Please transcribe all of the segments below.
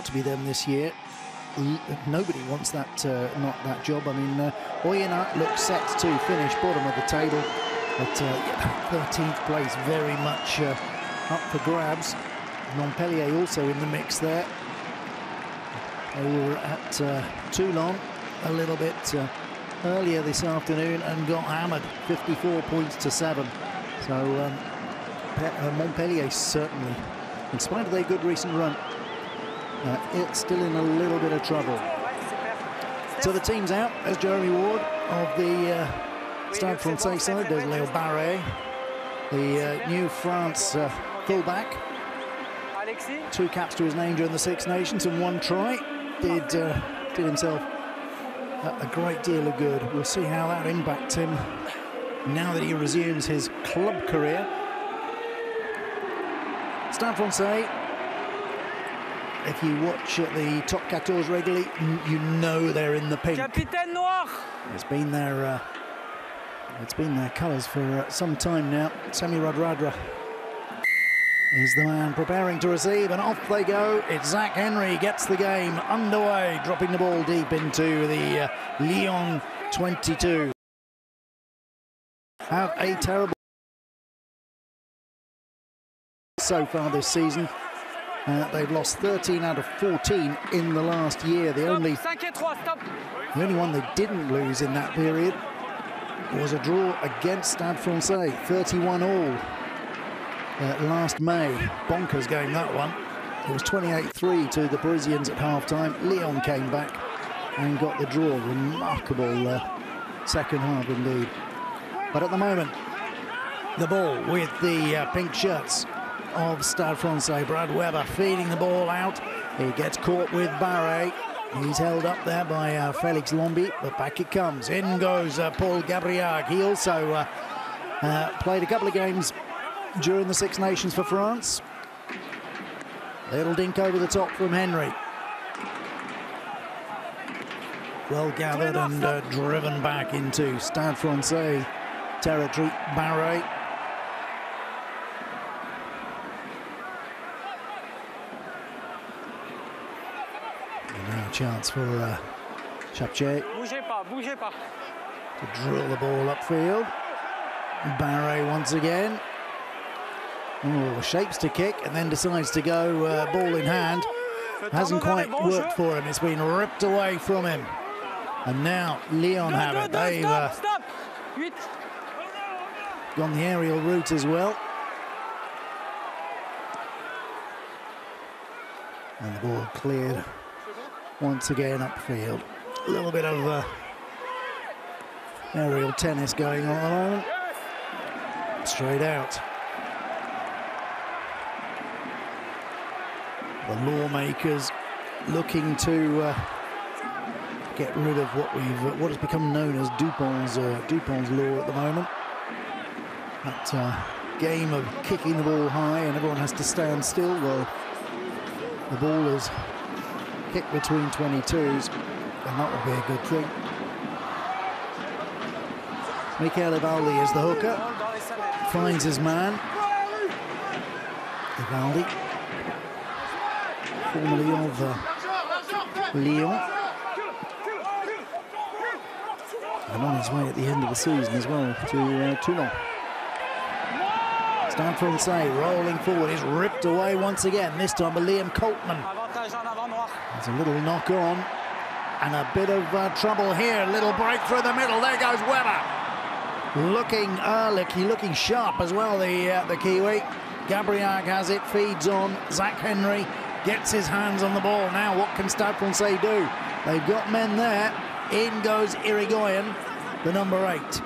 not to be them this year. Nobody wants that uh, not that job. I mean, uh, looks set to finish bottom of the table, but uh, 13th place very much uh, up for grabs. Montpellier also in the mix there. They were at uh, Toulon a little bit uh, earlier this afternoon and got hammered, 54 points to seven. So um, uh, Montpellier certainly, in spite of their good recent run, uh, it's still in a little bit of trouble. So the team's out. There's Jeremy Ward of the uh, Stade Francais side. There's Leo Barre, the uh, new France uh, fullback. Two caps to his name during the Six Nations and one try. Did, uh, did himself a great deal of good. We'll see how that impacts him now that he resumes his club career. Stade Francais, if you watch the top 14 regularly, you know they're in the pink. Capitaine Noir. It's been their, uh, it's been their colours for uh, some time now. Semi Radradra is the man preparing to receive, and off they go. It's Zach Henry gets the game underway, dropping the ball deep into the uh, Lyon 22. Have a terrible so far this season. Uh, they've lost 13 out of 14 in the last year. The only, the only one they didn't lose in that period was a draw against Stade Francais, 31 all uh, last May. Bonkers game, that one. It was 28-3 to the Parisians at half-time. Lyon came back and got the draw. Remarkable uh, second half indeed. But at the moment, the ball with the uh, pink shirts of Stade Francais. Brad Weber feeding the ball out. He gets caught with Barre. He's held up there by uh, Felix Lambey, but back it comes. In goes uh, Paul Gabrillagues. He also uh, uh, played a couple of games during the Six Nations for France. Little dink over the top from Henry. Well gathered and uh, driven back into Stade Francais territory. Barre. And now a chance for uh, Chapche to drill the ball upfield. Barre once again. Oh, shapes to kick and then decides to go uh, ball in hand. Hasn't quite worked for him. It's been ripped away from him. And now Lyon have it. They've uh, gone the aerial route as well. And the ball cleared once again upfield. A little bit of uh, aerial tennis going on at the moment. Straight out. the lawmakers looking to uh, get rid of what we've uh, what has become known as Dupont's uh, Dupont's law at the moment. That uh, game of kicking the ball high and everyone has to stand still. Well, the ball is kicked between 22s, and that would be a good thing. Michael Ivaldi is the hooker, finds his man. Ivaldi formerly of uh, Lyon. And on his way at the end of the season as well to uh, Toulon. Stade Francais rolling forward, is ripped away once again, this time by Liam Coltman. A little knock on and a bit of uh, trouble here. Little break through the middle. There goes Weber. Looking early, looking sharp as well, the uh, the Kiwi. Gabrillagues has it, feeds on Zach Henry gets his hands on the ball. Now, what can Stade Francais do? They've got men there. In goes Irigoyen, the number eight.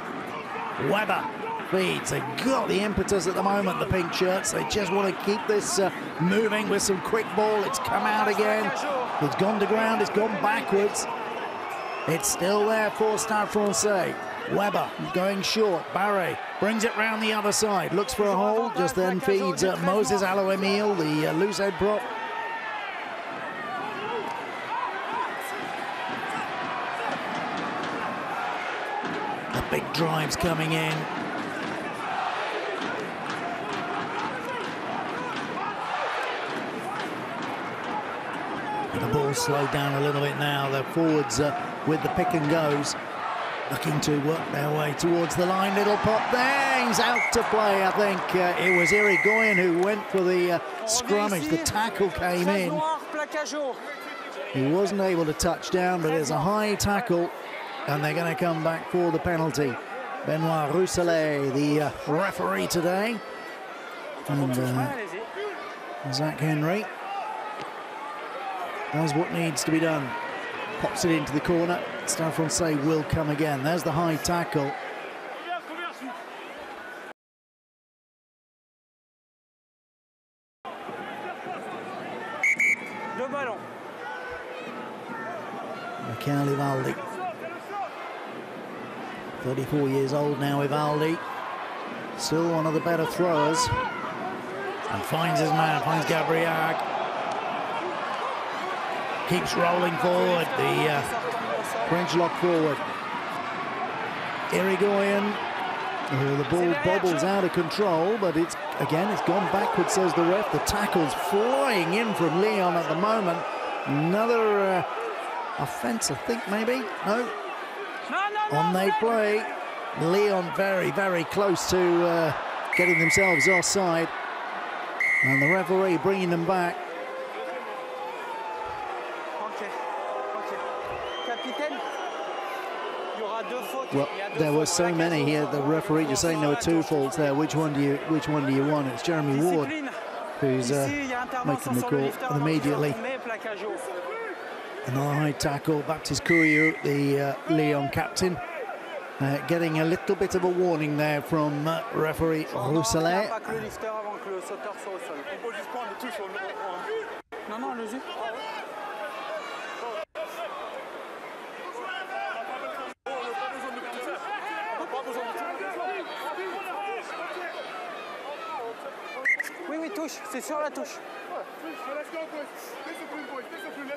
Weber feeds. They've got the impetus at the moment, the pink shirts. They just want to keep this uh, moving with some quick ball. It's come out again. It's gone to ground. It's gone backwards. It's still there for Stade Francais. Weber going short. Barre brings it round the other side. Looks for a hole. Just then feeds uh, Moses Alo-Emile, the uh, loose head prop. big drives coming in. The ball slowed down a little bit now. The forwards uh, with the pick and goes looking to work their way towards the line. Little pop there. He's out to play. I think uh, it was Irigoyen who went for the uh, scrummage. The tackle came in. He wasn't able to touch down, but it's a high tackle, and they're going to come back for the penalty. Benoit Rousselet, the uh, referee today. And uh, Zach Henry does what needs to be done. Pops it into the corner. Stade Francais will come again. There's the high tackle. Le ballon. Michael Ivaldi. 34 years old now, Ivaldi. Still one of the better throwers. And finds his man, finds Gabrillagues. Keeps rolling forward. The uh, French lock forward. Irigoyen. Oh, the ball bobbles out of control, but it's again it's gone backwards, says the ref. The tackle's flying in from Lyon at the moment. Another uh, offence, I think, maybe. No. On they play. Lyon very, very close to uh, getting themselves offside. And the referee bringing them back. Ok. Ok. Capitaine, il y aura deux fautes. Well, there were so many here. The referee just saying there were two faults there. Which one do you which one do you want? It's Jeremy Ward who's uh, making the call immediately. Another high tackle. Baptiste Couilloud, the uh, Lyon captain, uh, getting a little bit of a warning there from uh, referee Rousselet. il y a Pas que le lifter avant que le sauteur soit au sol. On peut juste prendre le touche sur le numéro 1. Non, non, allez-y. Oui, oui, touche, c'est sur la touche.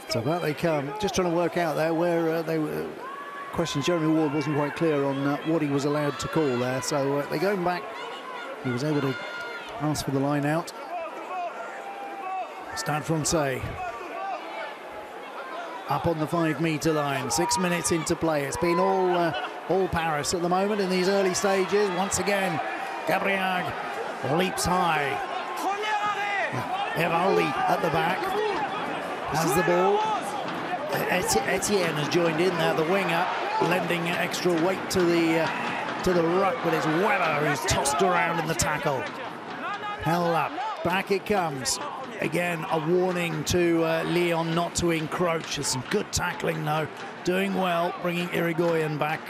So back they come. Just trying to work out there where uh, they were. Questions. Jeremy Ward wasn't quite clear on uh, what he was allowed to call there. So uh, they're going back. He was able to ask for the line out. Stade Francais. Up on the five metre line. Six minutes into play. It's been all uh, all Paris at the moment in these early stages. Once again, Gabrillagues leaps high. Ivaldi at the back. Has the ball. Etien has joined in there, the winger, lending extra weight to the uh, to the ruck, but it's Weber who's tossed around in the tackle. Held up, back it comes. Again, a warning to uh, Lyon not to encroach. There's some good tackling though, doing well, bringing Irigoyen back.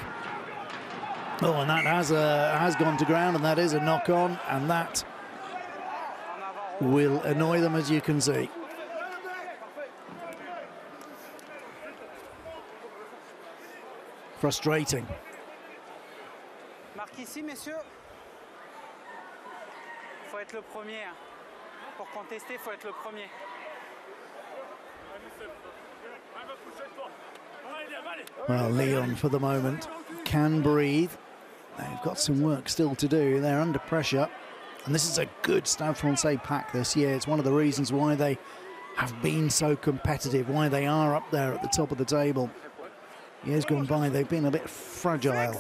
Oh, and that has uh, has gone to ground, and that is a knock on, and that will annoy them as you can see. Frustrating. Marque ici, messieurs. faut être le premier. hein. Pour contester, faut être le premier. Well, Lyon for the moment can breathe. They've got some work still to do. They're under pressure. And this is a good Stade Francais pack this year. It's one of the reasons why they have been so competitive, why they are up there at the top of the table. Years gone by, they've been a bit fragile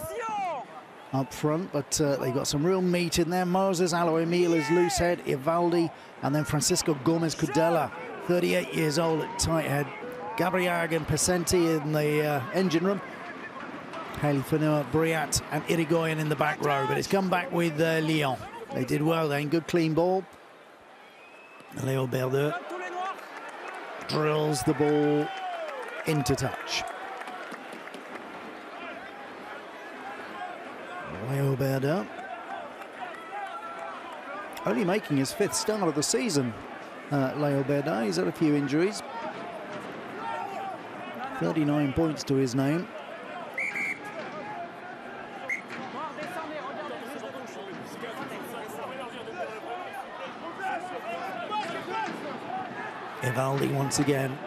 up front, but uh, they've got some real meat in there. Moses Alo-Emile is loose head, Ivaldi, and then Francisco Gomez Kodela, 38 years old at tight head. Gabrillagues and Pesenti in the uh, engine room. Haley Fanua, Briatte, and Irigoyen in the back row, but it's come back with uh, Lyon. They did well then, good clean ball. Leo Tous drills the ball into touch. Leo Berdeu only making his fifth start of the season. Uh, Leo Berdeu, he's had a few injuries. 39 points to his name. Noir, descendez, regardez, juste touche. Ivaldi once again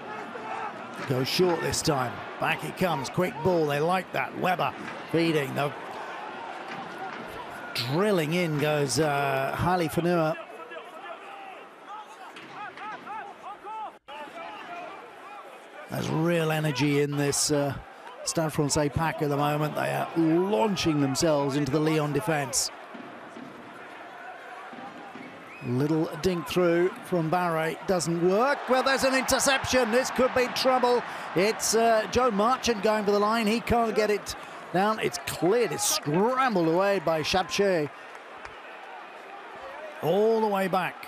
goes short this time. Back it comes, quick ball. They like that. Weber feeding. The drilling in goes uh, Halaifonua. There's real energy in this uh, Stade Francais pack at the moment. They are launching themselves into the Lyon defence. Little dink through from Barre doesn't work. Well, there's an interception. This could be trouble. It's uh, Joe Marchant going for the line. He can't get it down. It's cleared. It's scrambled away by Chabche. All the way back.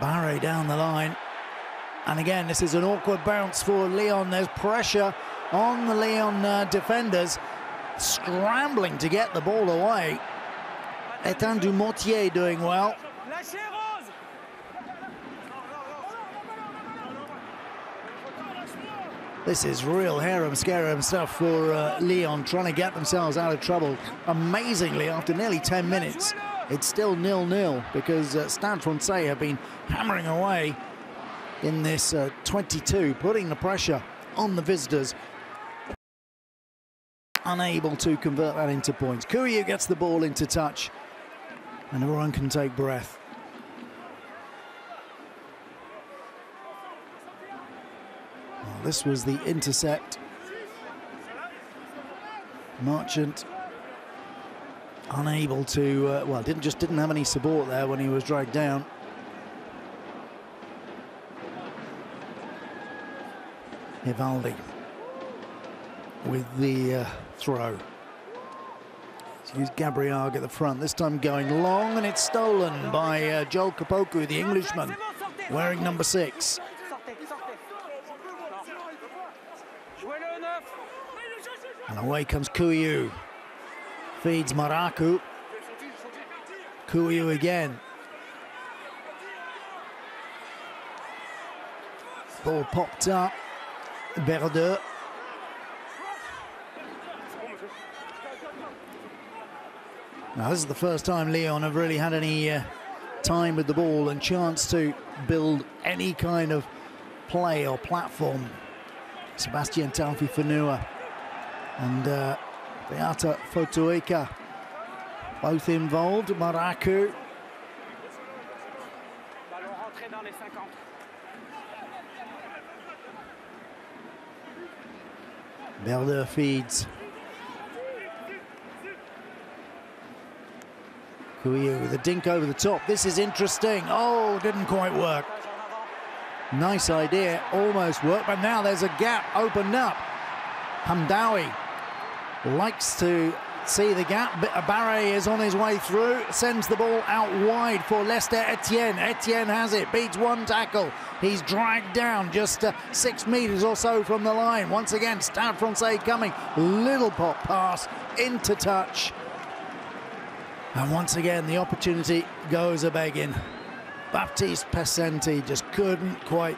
Barre down the line. And again, this is an awkward bounce for Lyon. There's pressure on the Lyon uh, defenders, scrambling to get the ball away. Ethan Dumortier doing well. This is real harem scarum stuff for uh, Lyon, trying to get themselves out of trouble. Amazingly, after nearly 10 minutes, it's still nil-nil because uh, Stade Francais have been hammering away in this uh, 22, putting the pressure on the visitors. Unable to convert that into points. Couilloud gets the ball into touch and everyone can take breath. Well, this was the intercept. Marchant unable to, uh, well, didn't just didn't have any support there when he was dragged down. Ivaldi with the uh, throw. He's Gabriel at the front, this time going long, and it's stolen by uh, Joel Kpoku, the Englishman, wearing number six. And away comes Couilloud. Feeds Maraku. Couilloud again. Ball popped up. Berdeu. Now this is the first time Lyon have really had any uh, time with the ball and chance to build any kind of play or platform. Sebastian Taofifenua and uh, Beata Fotueka both involved. Maraku Berdeu feeds. Couilloud with a dink over the top. This is interesting. Oh, didn't quite work. Nice idea, almost worked, but now there's a gap opened up. Hamdaoui likes to see the gap. Barre is on his way through, sends the ball out wide for Lester Etien. Etien has it, beats one tackle. He's dragged down just uh, six metres or so from the line. Once again, Stade Francais coming. Little pop pass into touch. And once again, the opportunity goes a begging. Baptiste Pesenti just couldn't quite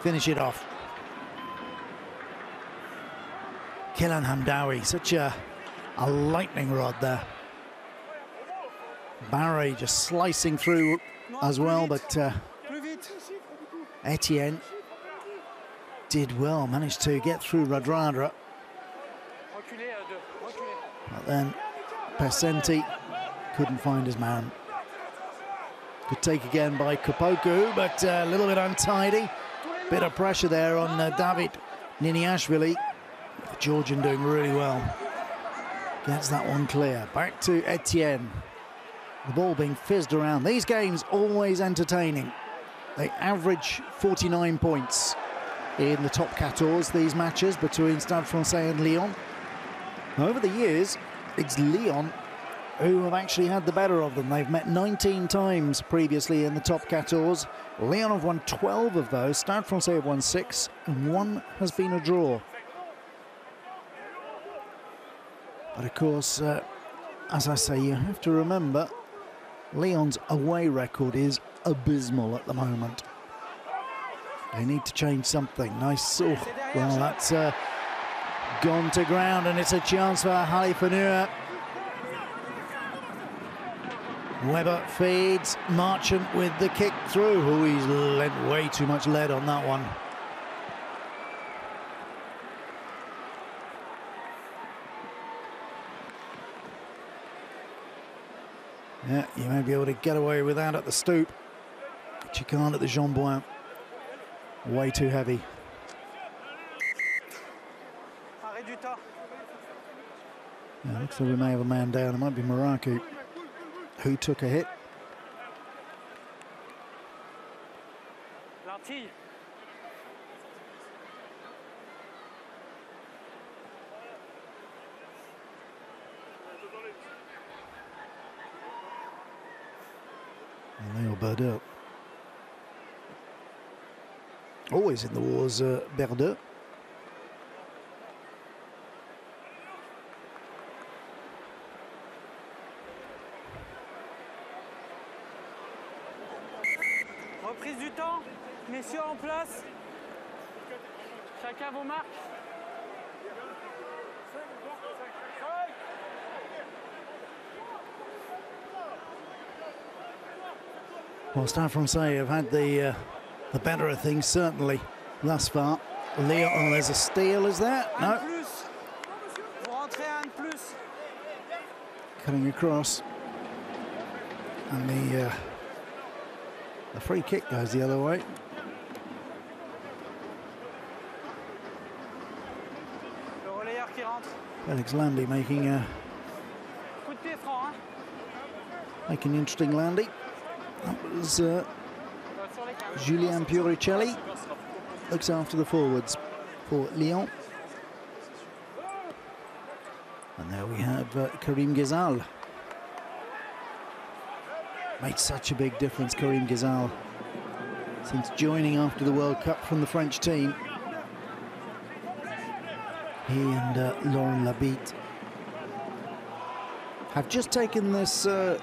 finish it off. Kylian Hamdaoui, such a a lightning rod there. Barre just slicing through as well, but uh, Etien did well, managed to get through Radradra. But then Pesenti couldn't find his man. Good take again by Kpoku, but uh, a little bit untidy. Bit of pressure there on uh, David Niniashvili. The Georgian doing really well. Gets that one clear. Back to Etien. The ball being fizzed around. These games always entertaining. They average 49 points in the top 14, these matches between Stade Francais and Lyon. Over the years, it's Lyon who have actually had the better of them. They've met 19 times previously in the top 14. Lyon have won 12 of those. Stade Francais have won six, and one has been a draw. But of course, uh, as I say, you have to remember Lyon's away record is abysmal at the moment. They need to change something. Nice. Oh, well, that's uh, gone to ground, and it's a chance for Halaifonua. Weber feeds, Marchant with the kick through. Oh, he's lent way too much lead on that one. Yeah, you may be able to get away with that at the stoop, but you can't at the Jean Bouin. Way too heavy. Yeah, looks like we may have a man down. It might be Maraku who took a hit. And Leo Berdeu. Always in the wars, uh, Berdeu. Reprise du temps. Messieurs en place. Vos marques. Well, Stade Francais have had the uh, the better of things, certainly, thus far. Leo, oh, there's a steal, is there? No, de plus. Vous rentrez un de plus. cutting across. And the, uh, the free kick goes the other way. Le relayeur qui Felix Lambey making a, making an interesting Landy. That was uh, Sur. Julien Puricelli. Looks after the forwards for Lyon. And there we have uh, Karim Ghezal. Made such a big difference, Karim Ghezal, since joining after the World Cup from the French team. He and uh, Laurent Labit have just taken this uh,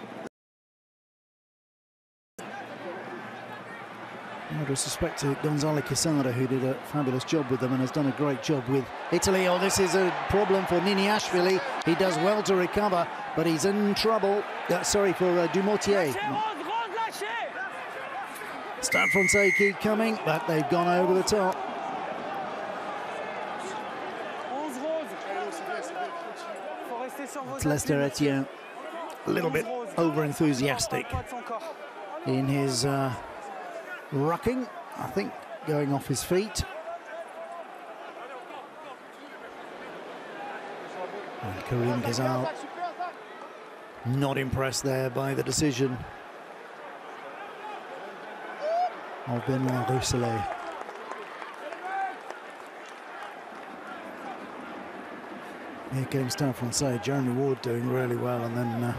No disrespect to Gonzalo Quesada, who did a fabulous job with them and has done a great job with Italy. Oh, this is a problem for Niniashvili. He does well to recover, but he's in trouble. Uh, sorry for uh, lâchez. Stade Francais keep coming, but they've gone over the top. 11 Rose. Faut rester sur vos It's Lester Etien, a little bit over enthusiastic Pas de son corps. in his uh, rucking. I think going off his feet. And Karim Ghezal not impressed there by the decision of Benoit Rousselet. Here came Stade Francais, Jeremy Ward doing really well, and then, uh,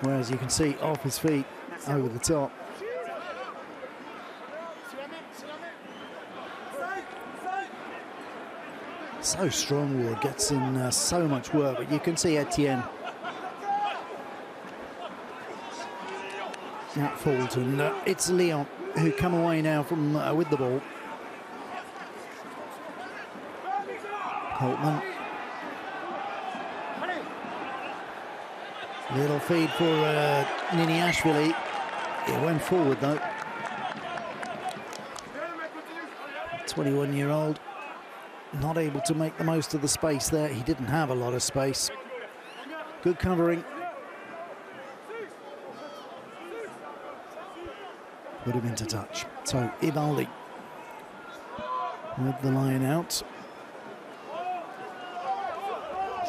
whereas you can see off his feet over the top. So strong, Ward gets in uh, so much work, but you can see Etien at fault, and uh, it's Lyon who come away now from uh, with the ball. Holtman. Little feed for uh, Niniashvili. It went forward though. 21 year old, not able to make the most of the space there. He didn't have a lot of space. Good covering. Put him into touch. So Ivaldi with the line out.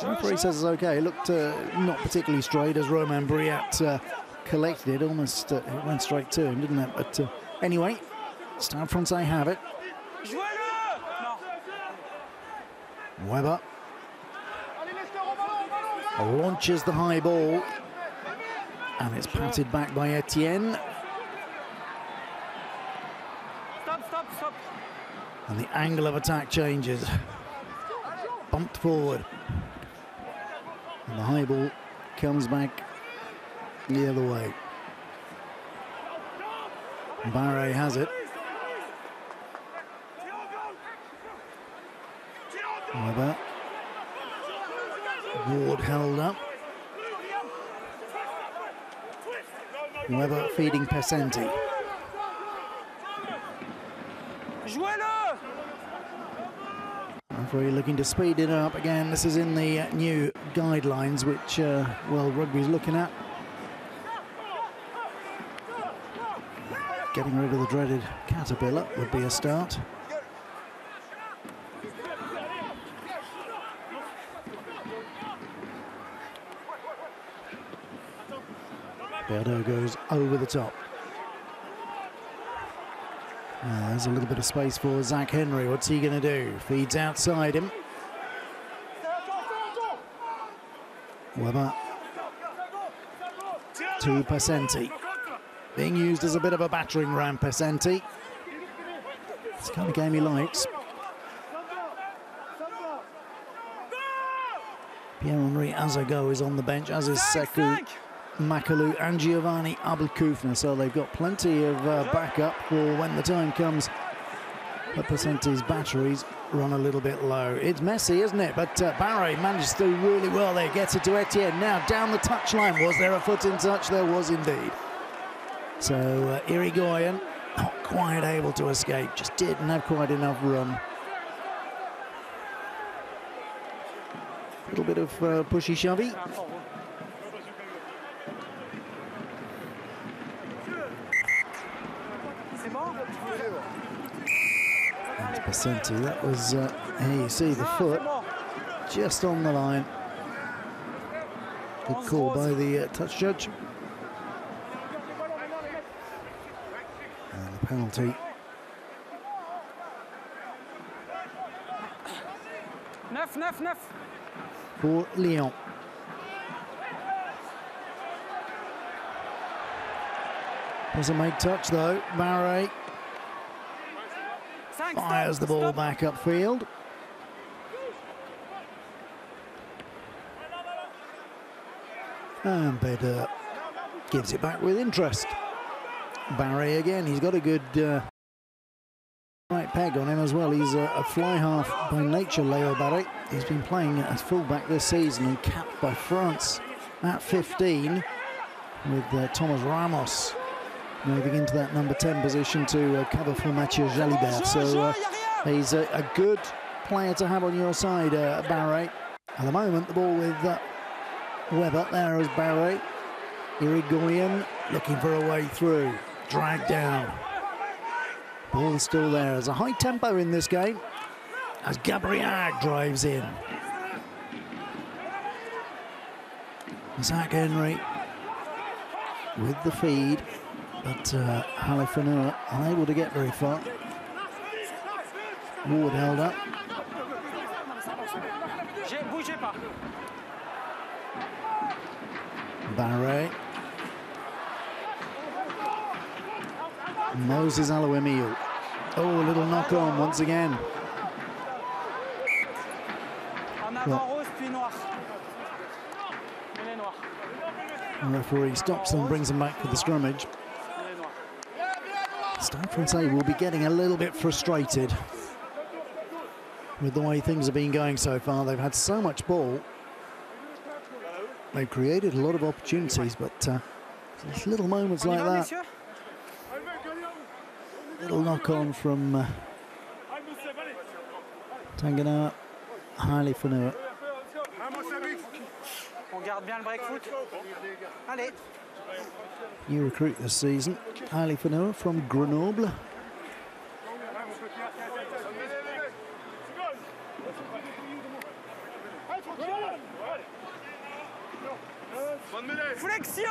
Referee says it's okay. It looked uh, not particularly straight as Romain Briatte uh, collected it. Almost uh, it went straight to him, didn't it? But uh, anyway, Stade Francais have it. Weber launches the high ball and it's patted back by Etien Stop, stop, stop. and the angle of attack changes. Bumped forward. The high ball comes back the other way. Barre has it. Weber. Ward held up. Weber feeding Pesenti. Referee looking to speed it up again. This is in the new guidelines, which uh, Rugby Rugby's looking at. Getting rid of the dreaded caterpillar would be a start. Berdeu goes over the top. Uh, there's a little bit of space for Zach Henry. What's he going to do? Feeds outside him. Weber to Pesenti. Being used as a bit of a battering ram, Pesenti. It's the kind of game he likes. Pierre-Henri Azagoh is on the bench, as is Sekou Macalou and Giovanni Habel-Küffner. So they've got plenty of uh, backup for when the time comes. But Pesenti's batteries run a little bit low. It's messy, isn't it? But uh, Barre manages to do really well there. Gets it to Etien. Now down the touchline. Was there a foot in touch? There was indeed. So uh, Irigoyen not quite able to escape. Just didn't have quite enough run. A little bit of uh, pushy Pesenti, that was, uh, here you see the foot just on the line. Good call by the uh, touch judge. And the penalty. Neuf, neuf, neuf. For Lyon. Doesn't make touch though. Barre fires the ball back upfield. And Beder gives it back with interest. Barre again, he's got a good uh, right peg on him as well. He's a, a fly half by nature, Leo Barre. He's been playing as fullback this season and capped by France at 15 with uh, Thomas Ramos moving into that number 10 position to uh, cover for Matthieu Jalibert. So uh, he's a, a, good player to have on your side, uh, Barre. At the moment, the ball with uh, Weber. There is Barre. Irigoyen looking for a way through. Dragged down. Ball still there. There's a high tempo in this game as Gabriel drives in. Zach Henry with the feed. But uh, unable to get very far. Ward held up. Barre. Moses Alo-Emile. Oh, a little knock on once again. Well, referee stops them, brings them back for the scrummage. Stade Francais will be getting a little bit frustrated with the way things have been going so far. They've had so much ball. They've created a lot of opportunities, but uh, little moments like that. Little knock on from uh, Tanginoa, highly Fanua. On garde bien le break foot. Allez. New recruit this season, Halaifonua from Grenoble. Flexion!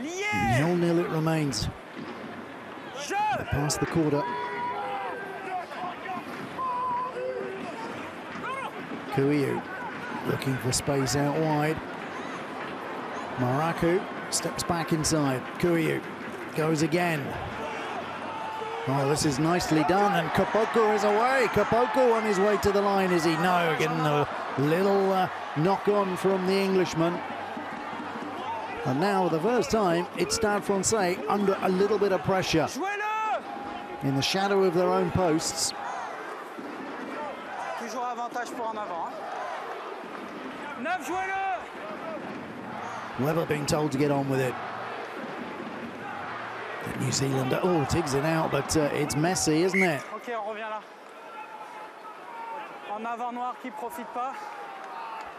Nil nil it remains. Past the quarter. Couilloud looking for space out wide. Maraku steps back inside. Couilloud goes again. Oh, this is nicely done, and Kpoku is away. Kpoku on his way to the line, is he? No, getting a little uh, knock on from the Englishman. And now, the first time, it's Stade Francais under a little bit of pressure. In the shadow of their own posts. Toujours avantage pour en avant. Neuf joueurs Weber being told to get on with it. The New Zealander, oh, tigs it out, but uh, it's messy, isn't it? Ok, on revient là. En avant noir qui profite pas.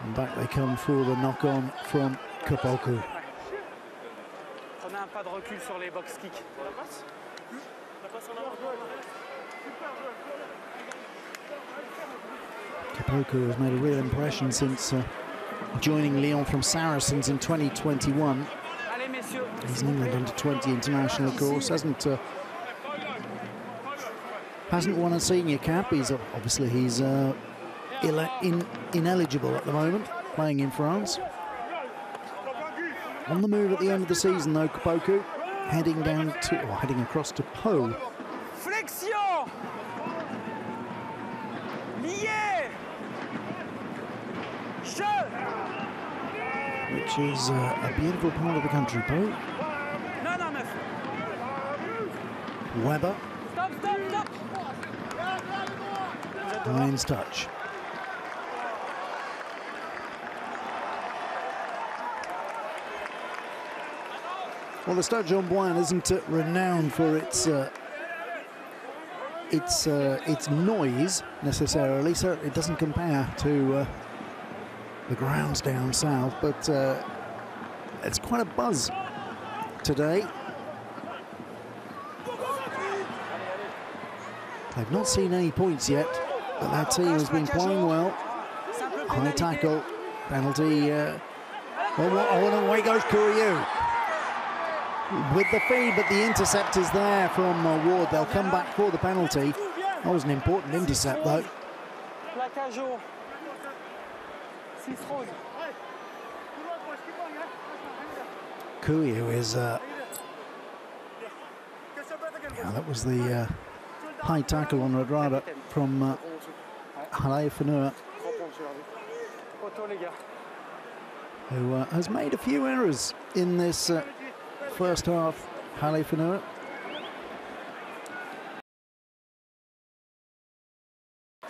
And back they come for the knock on from Kpoku. Prenez un pas de recul sur les box kicks. Kpoku has made a real impression since uh, joining Lyon from Saracens in 2021. He's an England under 20 international, of course. Hasn't uh, hasn't won a senior cap. He's uh, obviously he's uh, in, ineligible at the moment, playing in France. On the move at the end of the season, though, Kpoku heading down to or heading across to Pau. Flexion. Lié. Je. Which is uh, a beautiful part of the country. Non. Weber, Stop, stop, stop. Hines touch. Well, the Stade Jean Bouin isn't uh, renowned for its uh, its uh, its noise necessarily, so it doesn't compare to uh, the grounds down south. But uh, it's quite a buzz today. They've not seen any points yet, but that team has been playing well. High tackle, penalty. Uh, oh, and away goes Couilloud. With the feed, but the intercept is there from uh, Ward. They'll come back for the penalty. That was an important intercept, though. Couilloud is. Uh, yeah, that was the uh, high tackle on Radradra from uh, gars. who uh, has made a few errors in this uh, first half. Halaye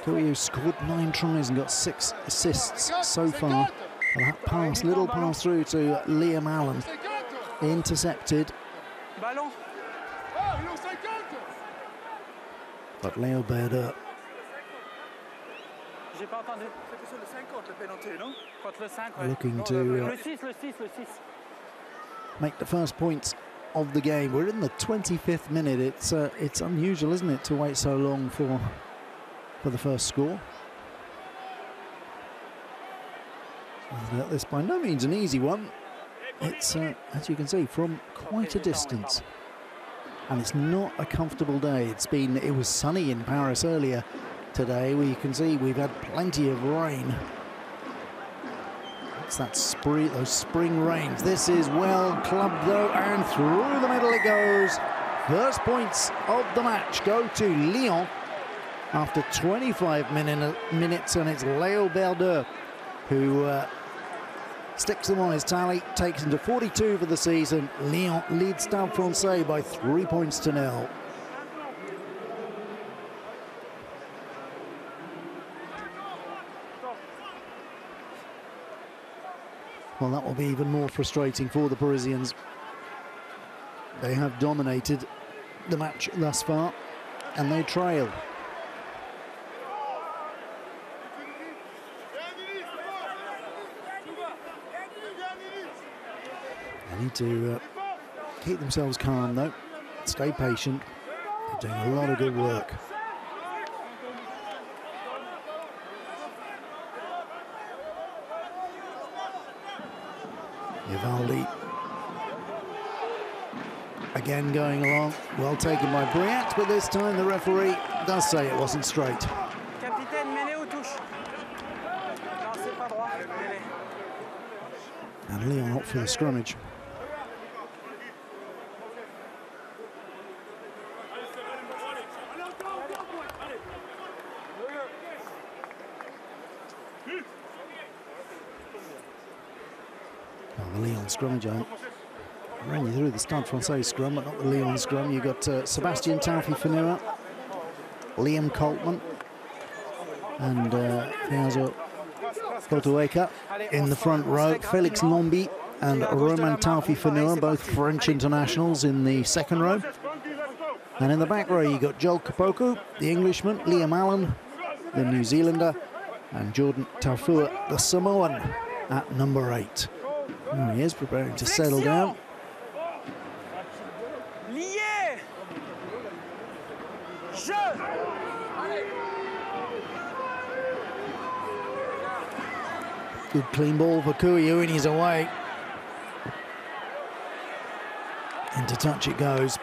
Fanua. Couilloud scored nine tries and got six assists so far. And that pass, little pass through to Liam Allen, intercepted, but Leo Berdeu J'ai pas entendu. C'était sur le 5 contre le pénalty, non Contre le 5, ouais. looking to uh, Le 6, le 6, le 6. make the first points of the game. We're in the 25th minute. It's uh, it's unusual, isn't it, to wait so long for for the first score. And, this by no means an easy one. It's uh, as you can see from quite a distance, and it's not a comfortable day. It's been it was sunny in Paris earlier today. We can see we've had plenty of rain. It's that spring, those spring rains. This is well clubbed though, and through the middle it goes. First points of the match go to Lyon after 25 min- minutes, and it's Leo Berdeu who uh, sticks them on his tally, takes them to 42 for the season. Lyon leads Stade Francais by three points to nil. Well, that will be even more frustrating for the Parisians. They have dominated the match thus far, and they trail. They need to uh, keep themselves calm, though. Stay patient. They're doing a lot of good work. Ivaldi again going along. Well taken by Briatte, but this time the referee does say it wasn't straight. Capitaine, mêlée aux touches. Non, c'est pas droit. Mêlée. And Lyon up for the scrummage. Well, giant. Ran you through the Stade Francais scrum, but not the Lyon scrum. You've got uh, Sebastian Taofifenua, Liam Coltman, and uh, Piazza Fotoeka in the front row. Felix Lambey and Romain Taofifenua, both French internationals in the second row. And in the back row, you've got Joel Kpoku, the Englishman, Liam Allen, the New Zealander, and Jordan Taufua, the Samoan, at number eight. Oh, he is preparing to settle down. Lié Good clean ball for Couilloud and he's away. Into touch it goes.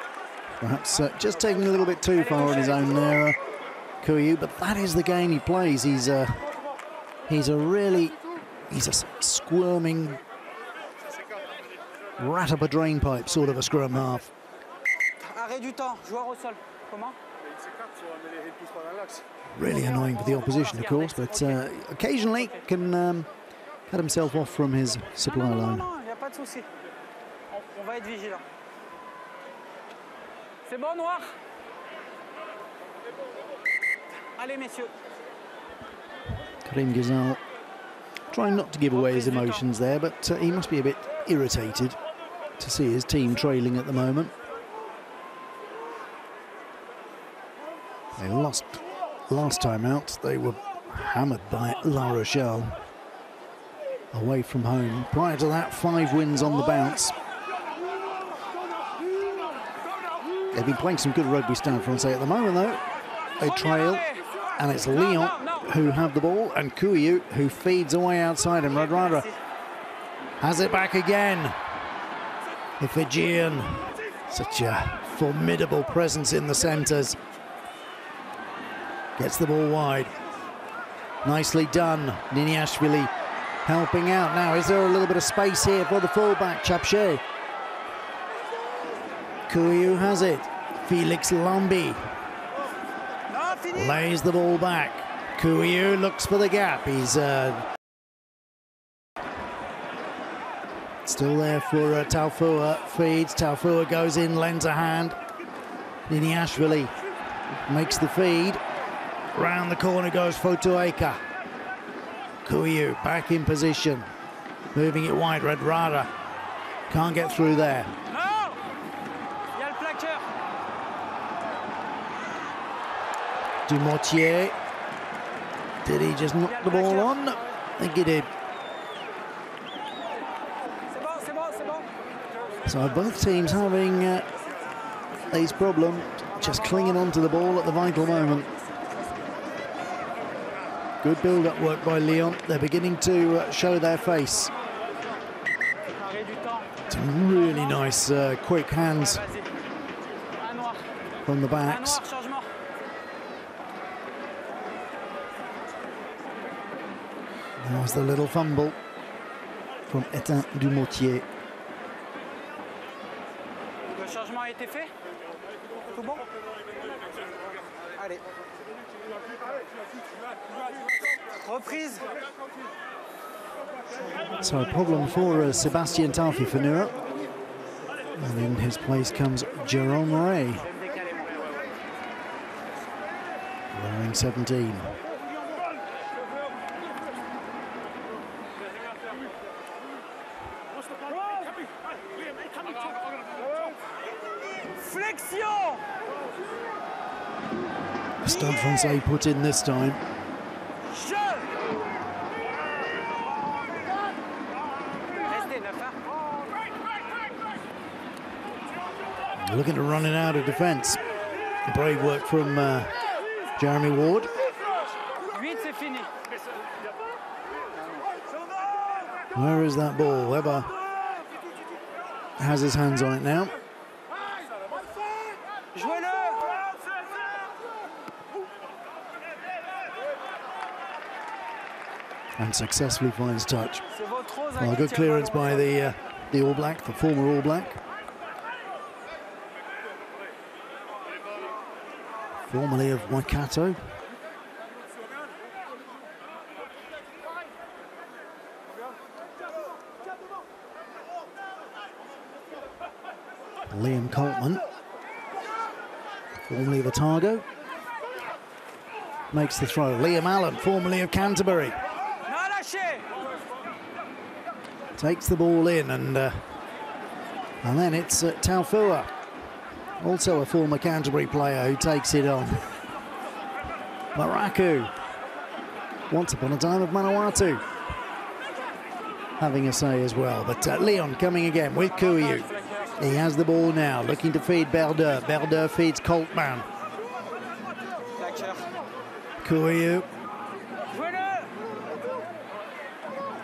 Perhaps uh, just taking a little bit too far on his own there, uh, Couilloud, but that is the game he plays. He's a, he's a really, he's a squirming, rat up a drain pipe sort of a scrum half. Arrêt du temps, joueur au sol. Comment Really annoying for the opposition, of course, but uh, occasionally can um, cut himself off from his supply line. non, il n'y a pas de souci. On, on va être vigilant. C'est bon, Noir Allez, messieurs. Karim Ghezal trying not to give away his emotions there, but uh, he must be a bit irritated to see his team trailing at the moment. They lost last time out. They were hammered by La Rochelle away from home. Prior to that, five wins on the bounce. They've been playing some good rugby, Stade Francais at the moment, though. They trail, and it's Lyon who have the ball, and Couilloud who feeds away outside, and Radradra has it back again. The Fijian, such a formidable presence in the centres. Gets the ball wide. Nicely done. Niniashvili helping out now. Is there a little bit of space here for the fullback, Chapche? Couilloud has it. Felix fini lays the ball back. Couilloud looks for the gap. He's uh, still there for uh, Taufua. Feeds. Taufua goes in, lends a hand. Niniashvili makes the feed. Round the corner goes Fotueka. Couilloud back in position. Moving it wide. Radradra can't get through there. Dumortier. Did he just knock the ball on? I think he did. C'est bon, c'est bon, c'est bon. So both teams having uh, these problems, just clinging on to the ball at the vital moment. Good build-up work by Lyon. They're beginning to uh, show their face. Some really nice, uh, quick hands from the backs. changement. There's the little fumble from Etin Dumortier. Le changement a été fait Tout bon Allez. Reprise. So a problem for uh, Sebastian Taofifenua. And in his place comes Jerome Rey, wearing 17. Flexion Stade Francais put in this time. Looking to run it out of defence. Brave work from uh, Jeremy Ward. 8, c'est fini. Where is that ball? Weber has his hands on it now. And successfully finds touch. Well, good clearance by the uh, the All Black, the former All Black. Formerly of Waikato. Liam Coltman, formerly of Otago, makes the throw. Liam Allen, formerly of Canterbury. Non, lâchez takes the ball in and uh, and then it's uh, Taufua, also a former Canterbury player who takes it on. Maraku, once upon a time of Manawatu, having a say as well. But uh, Lyon coming again with Couilloud. He has the ball now, looking to feed Berdeu. Berdeu feeds Coltman. Plaqueur.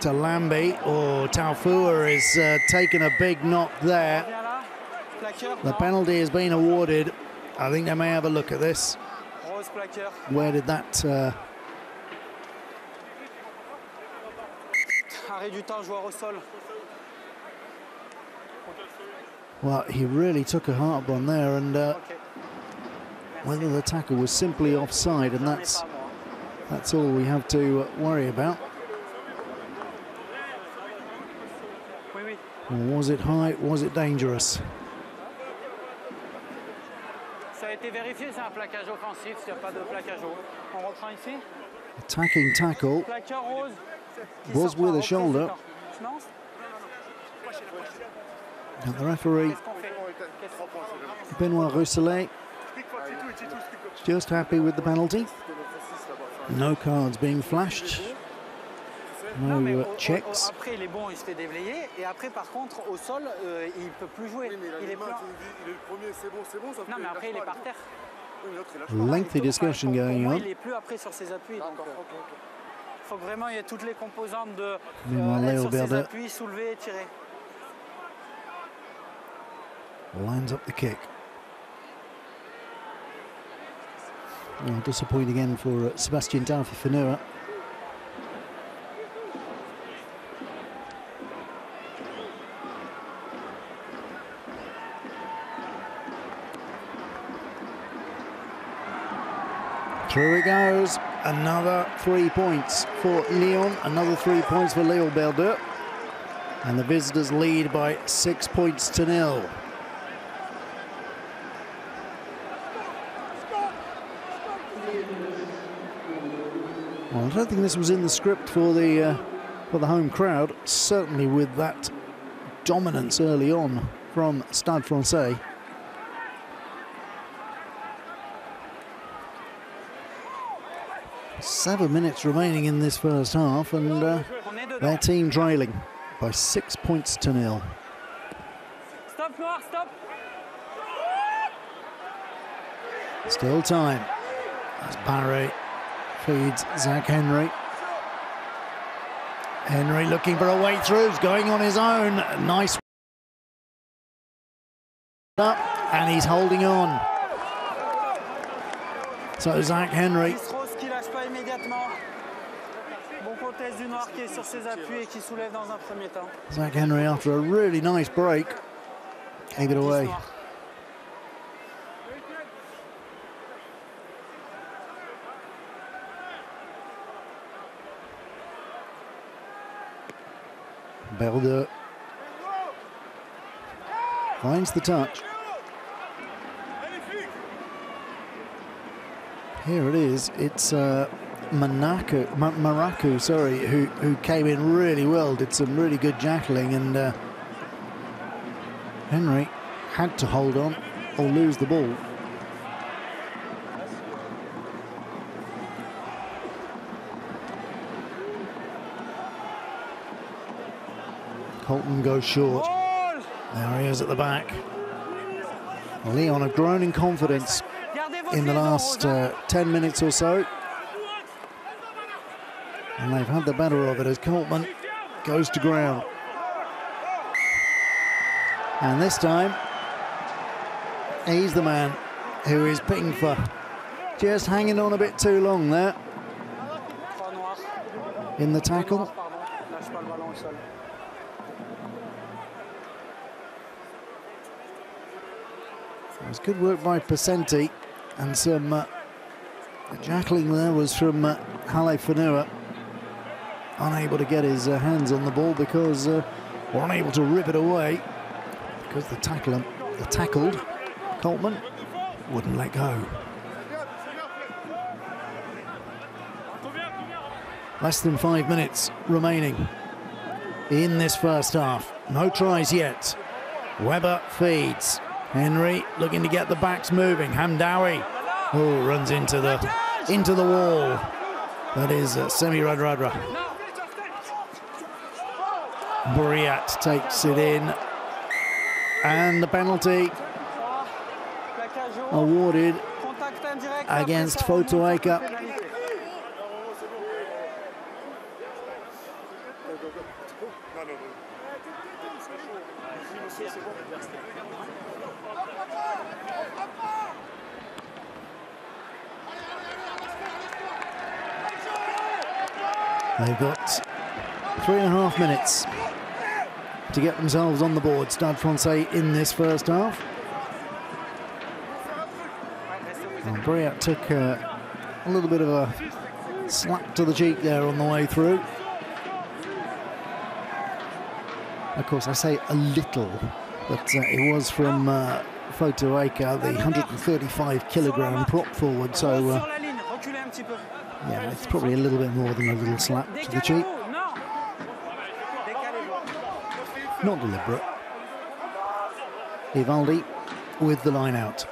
To Lambey. Oh, Taufua is uh, taking a big knock there. Viens là. Plaqueur. The penalty has been awarded. I think they may have a look at this. Where did that? Uh, Arrêt du temps, joueur au sol. well, he really took a hard one there, and uh, whether the tackle was simply offside, and that's that's all we have to worry about. Oui, oui. Or was it high? Was it dangerous? Ça a été vérifié, c'est un plaquage offensif, s'il n'y a pas de plaquage haut. On reprend ici. Attacking tackle. Plaqueur rose. qui Was with a shoulder. du corps. Non And the referee, Qu'est-ce qu'on fait Qu'est-ce- Benoit Rousselet, just happy with the penalty. No cards being flashed. Non, mais au- au- au- checks. après, il est bon, il se fait déblayer. Et après, par contre, au sol, euh, il ne peut plus jouer. Oui, mais il a il les est mains, plus... dis, il est le premier, c'est bon, c'est bon. sauf Non, mais après, il lâche est par terre. Oui, mais l'autre, il lâche pas. Lengthy discussion Pour- pour going on. Il est plus après sur ses appuis. Donc, D'accord, euh, ok, ok. faut que vraiment il y ait toutes les composantes de Meanwhile, être Leo sur ses appuis, soulever et tirer. lines up the kick. Oh, disappointing again for uh, Sebastian Taofifenua. Through it goes. Another three points for Lyon. Another three points for Leo Berdeu. And the visitors lead by six points to nil. Well, I don't think this was in the script for the uh, for the home crowd. Certainly with that dominance early on from Stade Francais. Seven minutes remaining in this first half, and uh, On est dedans. their team trailing by six points to nil. Stop stop. Still time. As Barre feeds Zach Henry. Henry looking for a way through, he's going on his own. Nice up, and he's holding on. So Zach Henry, immédiatement. Bon contest du noir qui est sur ses appuis et qui soulève dans un premier temps. Zach Henry after a really nice break, gave it 10 away. Berdeu finds the touch. Here it is. It's uh, Manaku, Ma- Maraku, sorry, who who came in really well, did some really good jackling, and uh, Henry had to hold on or lose the ball. Coltman goes short. There he is at the back. Lyon have grown in confidence in the last uh, 10 minutes or so. And they've had the better of it as Coltman goes to ground. And this time, he's the man who is picking for just hanging on a bit too long there in the tackle. It was good work by Pesenti and some uh, jackling there was from uh, Halaifonua. Unable to get his uh, hands on the ball because uh, or unable to rip it away because the tackler, the tackled Coltman wouldn't let go. Less than five minutes remaining in this first half. No tries yet. Weber feeds. Henry looking to get the backs moving. Hamdaoui. Oh, runs into the into the wall. That is uh, Semi Radradra. Briatte takes it in. And the penalty awarded against après ça, on Photo monte sur Aika. pénalité. Non, non, non. They've got three and a half minutes to get themselves on the board. Stade Francais in this first half. Briatte took uh, a little bit of a slap to the cheek there on the way through. Of course, I say a little, but uh, it was from uh, Photo Aika, the 135 kilogram prop forward. So, uh, yeah, it's probably a little bit more than a little slap to the cheek. Not deliberate. Ivaldi with the line out.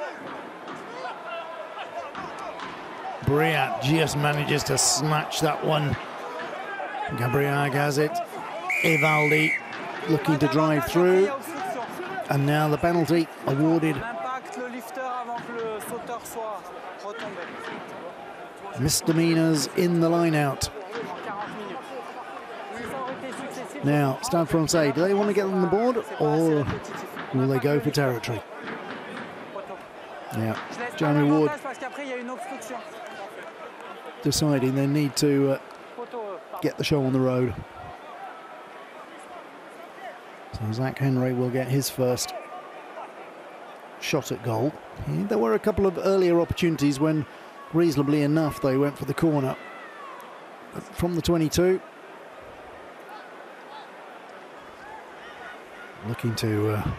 Briatte just manages to snatch that one. Gabriel has it. Ivaldi looking to drive through. And now the penalty awarded. Misdemeanors in the line out. En 40 minutes. Si ça aurait été successif, Now, Stade Francais, do they want to get on the board or will they go for territory? Je Jeremy Ward deciding they need to uh, get the show on the road. So Zach Henry will get his first shot at goal. There were a couple of earlier opportunities when, reasonably enough, they went for the corner. But from the 22, looking to uh,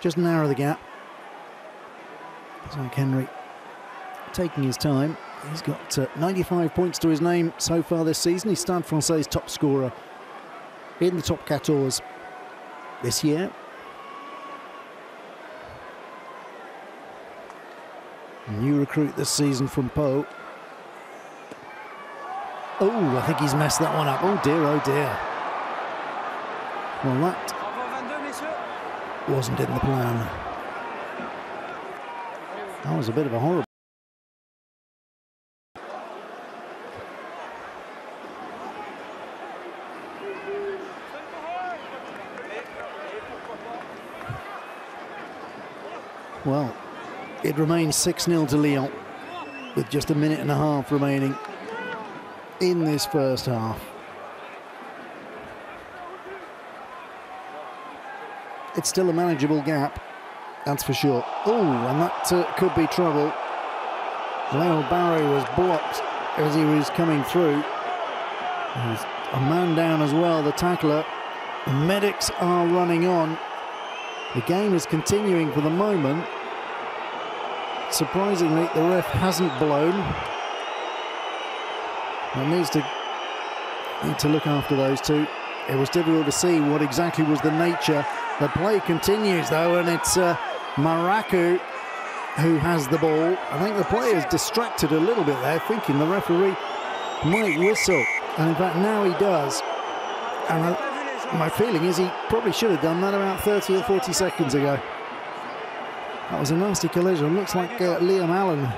just narrow the gap. Zach Henry taking his time. He's got uh, 95 points to his name so far this season. He's Stade Francais' top scorer in the top 14 this year. New recruit this season from Pau. Oh, I think he's messed that one up. Oh dear, oh dear. Well, that Bravo 22, messieurs. Wasn't in the plan. That was a bit of a horrible. Well, it remains 6 0 to Lyon with just a minute and a half remaining in this first half. It's still a manageable gap, that's for sure. Oh, and that uh, could be trouble. Leo Barre was blocked as he was coming through. There's a man down as well, the tackler. The medics are running on. The game is continuing for the moment. Surprisingly, the ref hasn't blown. It needs to need to look after those two. It was difficult to see what exactly was the nature. The play continues though, and it's uh, Maraku who has the ball. I think the player is distracted a little bit there, thinking the referee might whistle, and in fact now he does. And I, my feeling is he probably should have done that about 30 or 40 seconds ago. That was a nasty collision. Looks like uh, Liam Allen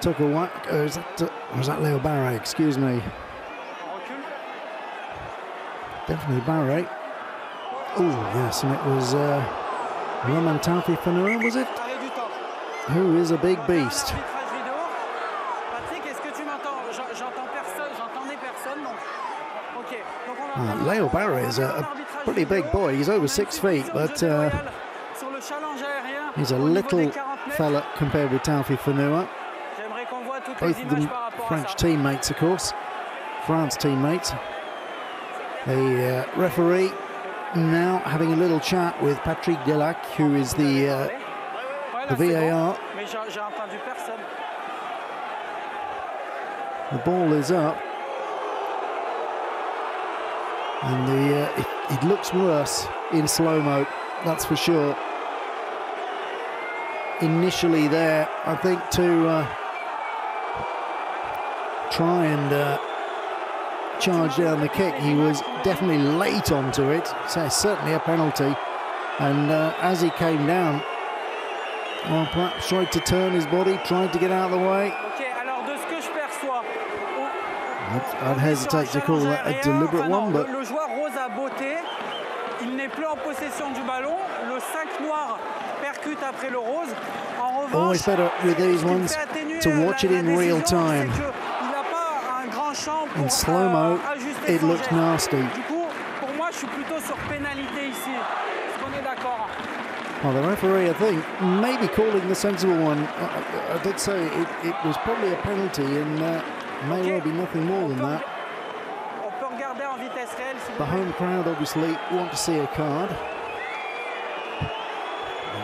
took a whack. Is that, uh, is that Leo Barre? Excuse me. Definitely Barre. Oh, yes, and it was uh, Romain Taofifenua, was it? Arrêt du temps. Who is a big beast. regarde l'arbitrage vidéo. Patrick, est-ce que tu m'entends J'en- J'entends personne, j'entendais personne. Donc... Ok. Donc on va Uh, Leo Barre is a, a pretty big boy. He's over six feet, but le jeu de uh, Royal sur le challenge aérien, he's a little des 40 mètres. fella compared with Taofifenua. J'aimerais qu'on voit toutes Both of them par rapport à French teammates, of course. France teammates. The uh, referee now having a little chat with Patrick Delac, who is the uh, the VAR. Mais j'ai j'ai entendu personne. The ball is up, and the uh, it, it looks worse in slow mo. That's for sure. Initially, there, I think to uh, try and uh, charge down the kick, he was definitely late onto it. So certainly a penalty. And uh, as he came down, well, perhaps tried to turn his body, tried to get out of the way. Ok, alors de ce que je perçois, au- I'd, I'd hesitate to call that a deliberate one, but le rose a beauté, il n'est plus en possession du ballon. Le 5 noir percute après le rose. En revanche, always better with these ce qui me ones to watch it in real time. c'est qu'il n'a pas un grand champ pour In slow-mo, euh, it son looks nasty. Du coup, pour moi, je suis plutôt sur pénalité ici. Est-ce qu'on est d'accord Well, the referee, I think, maybe calling the sensible one. I, I- I did say it, it was probably a penalty, and uh, may Okay. well be nothing more than that. on peut regarder en vitesse réelle si vous The home crowd obviously want to see a card.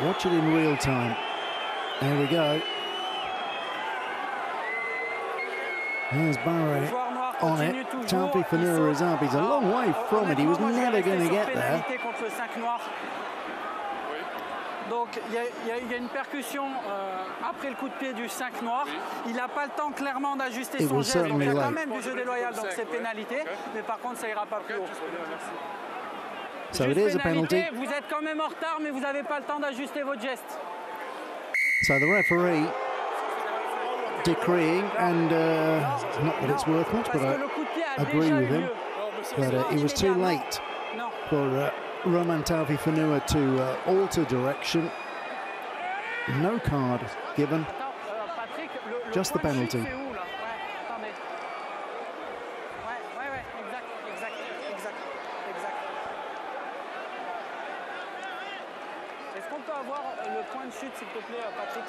Watch it in real time. There we go. Here's Le Barry joueur noir on it. il Fanura is saute. up. He's a long way from it. He was never going to get there. pénalité contre le 5 noir. Donc il y, y y a une percussion euh, après le coup de pied du 5 noir. Il n'a pas le temps clairement d'ajuster son geste. Donc il y a quand même du jeu déloyal, donc c'est pénalité. Mais par contre, ça ira pas plus haut. So it Juste is a penalty. pénalité, Vous êtes quand même en retard, mais vous n'avez pas le temps d'ajuster votre geste. So the referee decreeing, and uh, not that it's worth much, but I agree with him. but uh, it was too late for uh, Romain Taofifenua to uh, alter direction. No card given. Just the penalty. c'est où là Ouais, attendez. Ouais, ouais, ouais, exact, exact, exact, exact. Est-ce qu'on peut avoir euh, le point de chute, s'il te plaît, euh, Patrick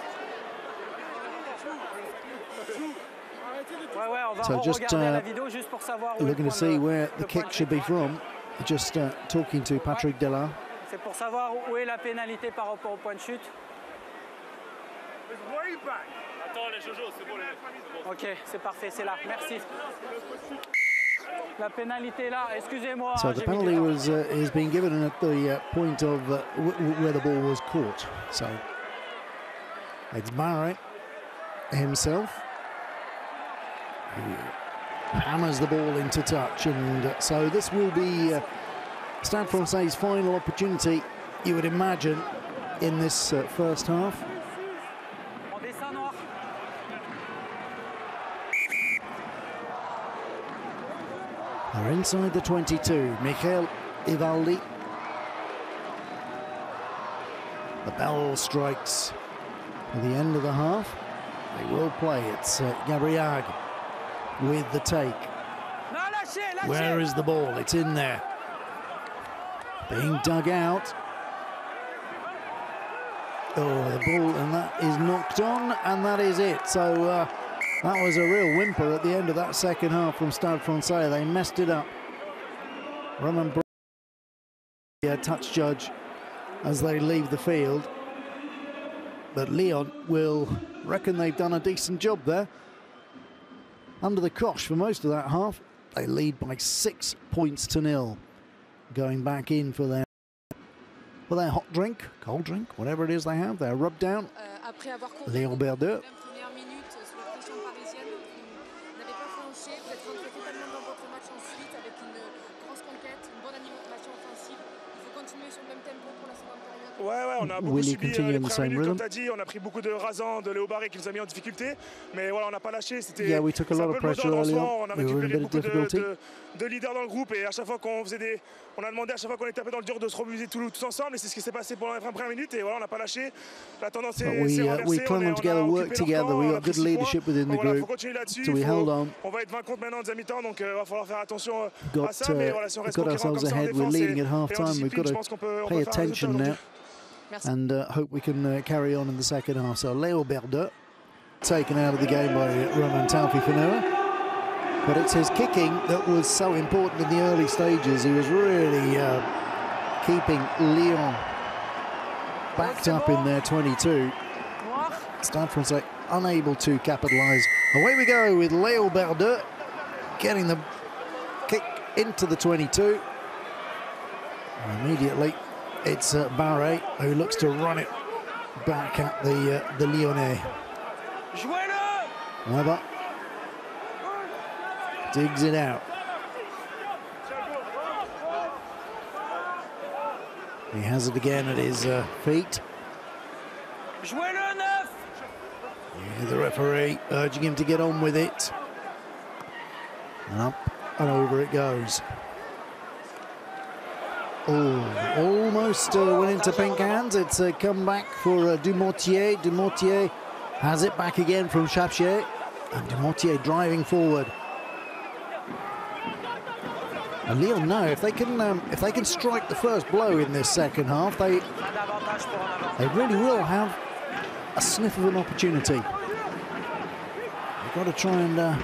Ouais, ouais, on va So just, uh, vidéo juste pour savoir où est le Looking to see where the kick should be from. Just uh, talking to Patrick Della. C'est pour savoir où est la pénalité par rapport au point de chute. Way back. Attends les Jojo, c'est bon les. Ok, c'est parfait, c'est là. Merci. La pénalité là, excusez-moi. So the penalty was uh, is being given at the uh, point of uh, where the ball was caught. So it's Barrett himself who hammers the ball into touch, and so this will be uh, Stade Francais' final opportunity. You would imagine in this uh, first half. They're inside the 22. Michael Ivaldi. The bell strikes at the end of the half. They will play. It's uh, with the take. Non, lâchez, lâchez. Where is the ball? It's in there. Being dug out. Oh, the ball, and that is knocked on, and that is it. So uh, that was a real whimper at the end of that second half from Stade Francais. They messed it up. Roman yeah, touch judge as they leave the field. But Lyon will reckon they've done a decent job there. Under the cosh for most of that half, they lead by six points to nil. Going back in for their for their hot drink, cold drink, whatever it is they have, their rub down. Euh, après avoir couru Léon Berdeu. Mais voilà, on n'a pas lâché. C'était Yeah, we took a lot of peu le mot pressure early on. We were in a bit of difficulty. de- de leaders dans le groupe. Et à chaque fois qu'on faisait des. On a demandé à chaque fois qu'on était tapé dans le dur de se remuser tous, tous ensemble. Et c'est ce qui s'est passé pendant les 20 premières minutes. Et voilà, on n'a pas lâché. La tendance est, we, uh, we clung on on together, worked together. We got good leadership within the group. faut continuer là-dessus. So we held on. On va être 20 contre maintenant en deuxième mi-temps. Donc il va falloir faire attention euh, Got, à ça. Mais uh, voilà, si on reste got ourselves comme ça en ahead. We're leading at half time. We've got to pense qu'on peut on pay peut faire un résultat attention now. Merci. and uh, hope we can uh, carry on in the second half. So Leo Berdeu taken out of the game by Romain Taofifenua. But it's his kicking that was so important in the early stages. He was really uh, keeping Lyon backed up in their 22. Noir. Stade Francais unable to capitalise. Away we go with Leo Berdeu getting the kick into the 22. And immediately it's uh, Barre who looks to run it back at the uh, the Lyonnais. Weber digs it out. He has it again at his uh, feet. Yeah, the referee urging him to get on with it. And up and over it goes. Oh, almost uh, went into pink hands. It's a comeback for uh, Dumortier. Dumortier has it back again from Chapchier. And Dumortier driving forward. And Lyon know if they can um, if they can strike the first blow in this second half, they they really will have a sniff of an opportunity. They've got to try and uh,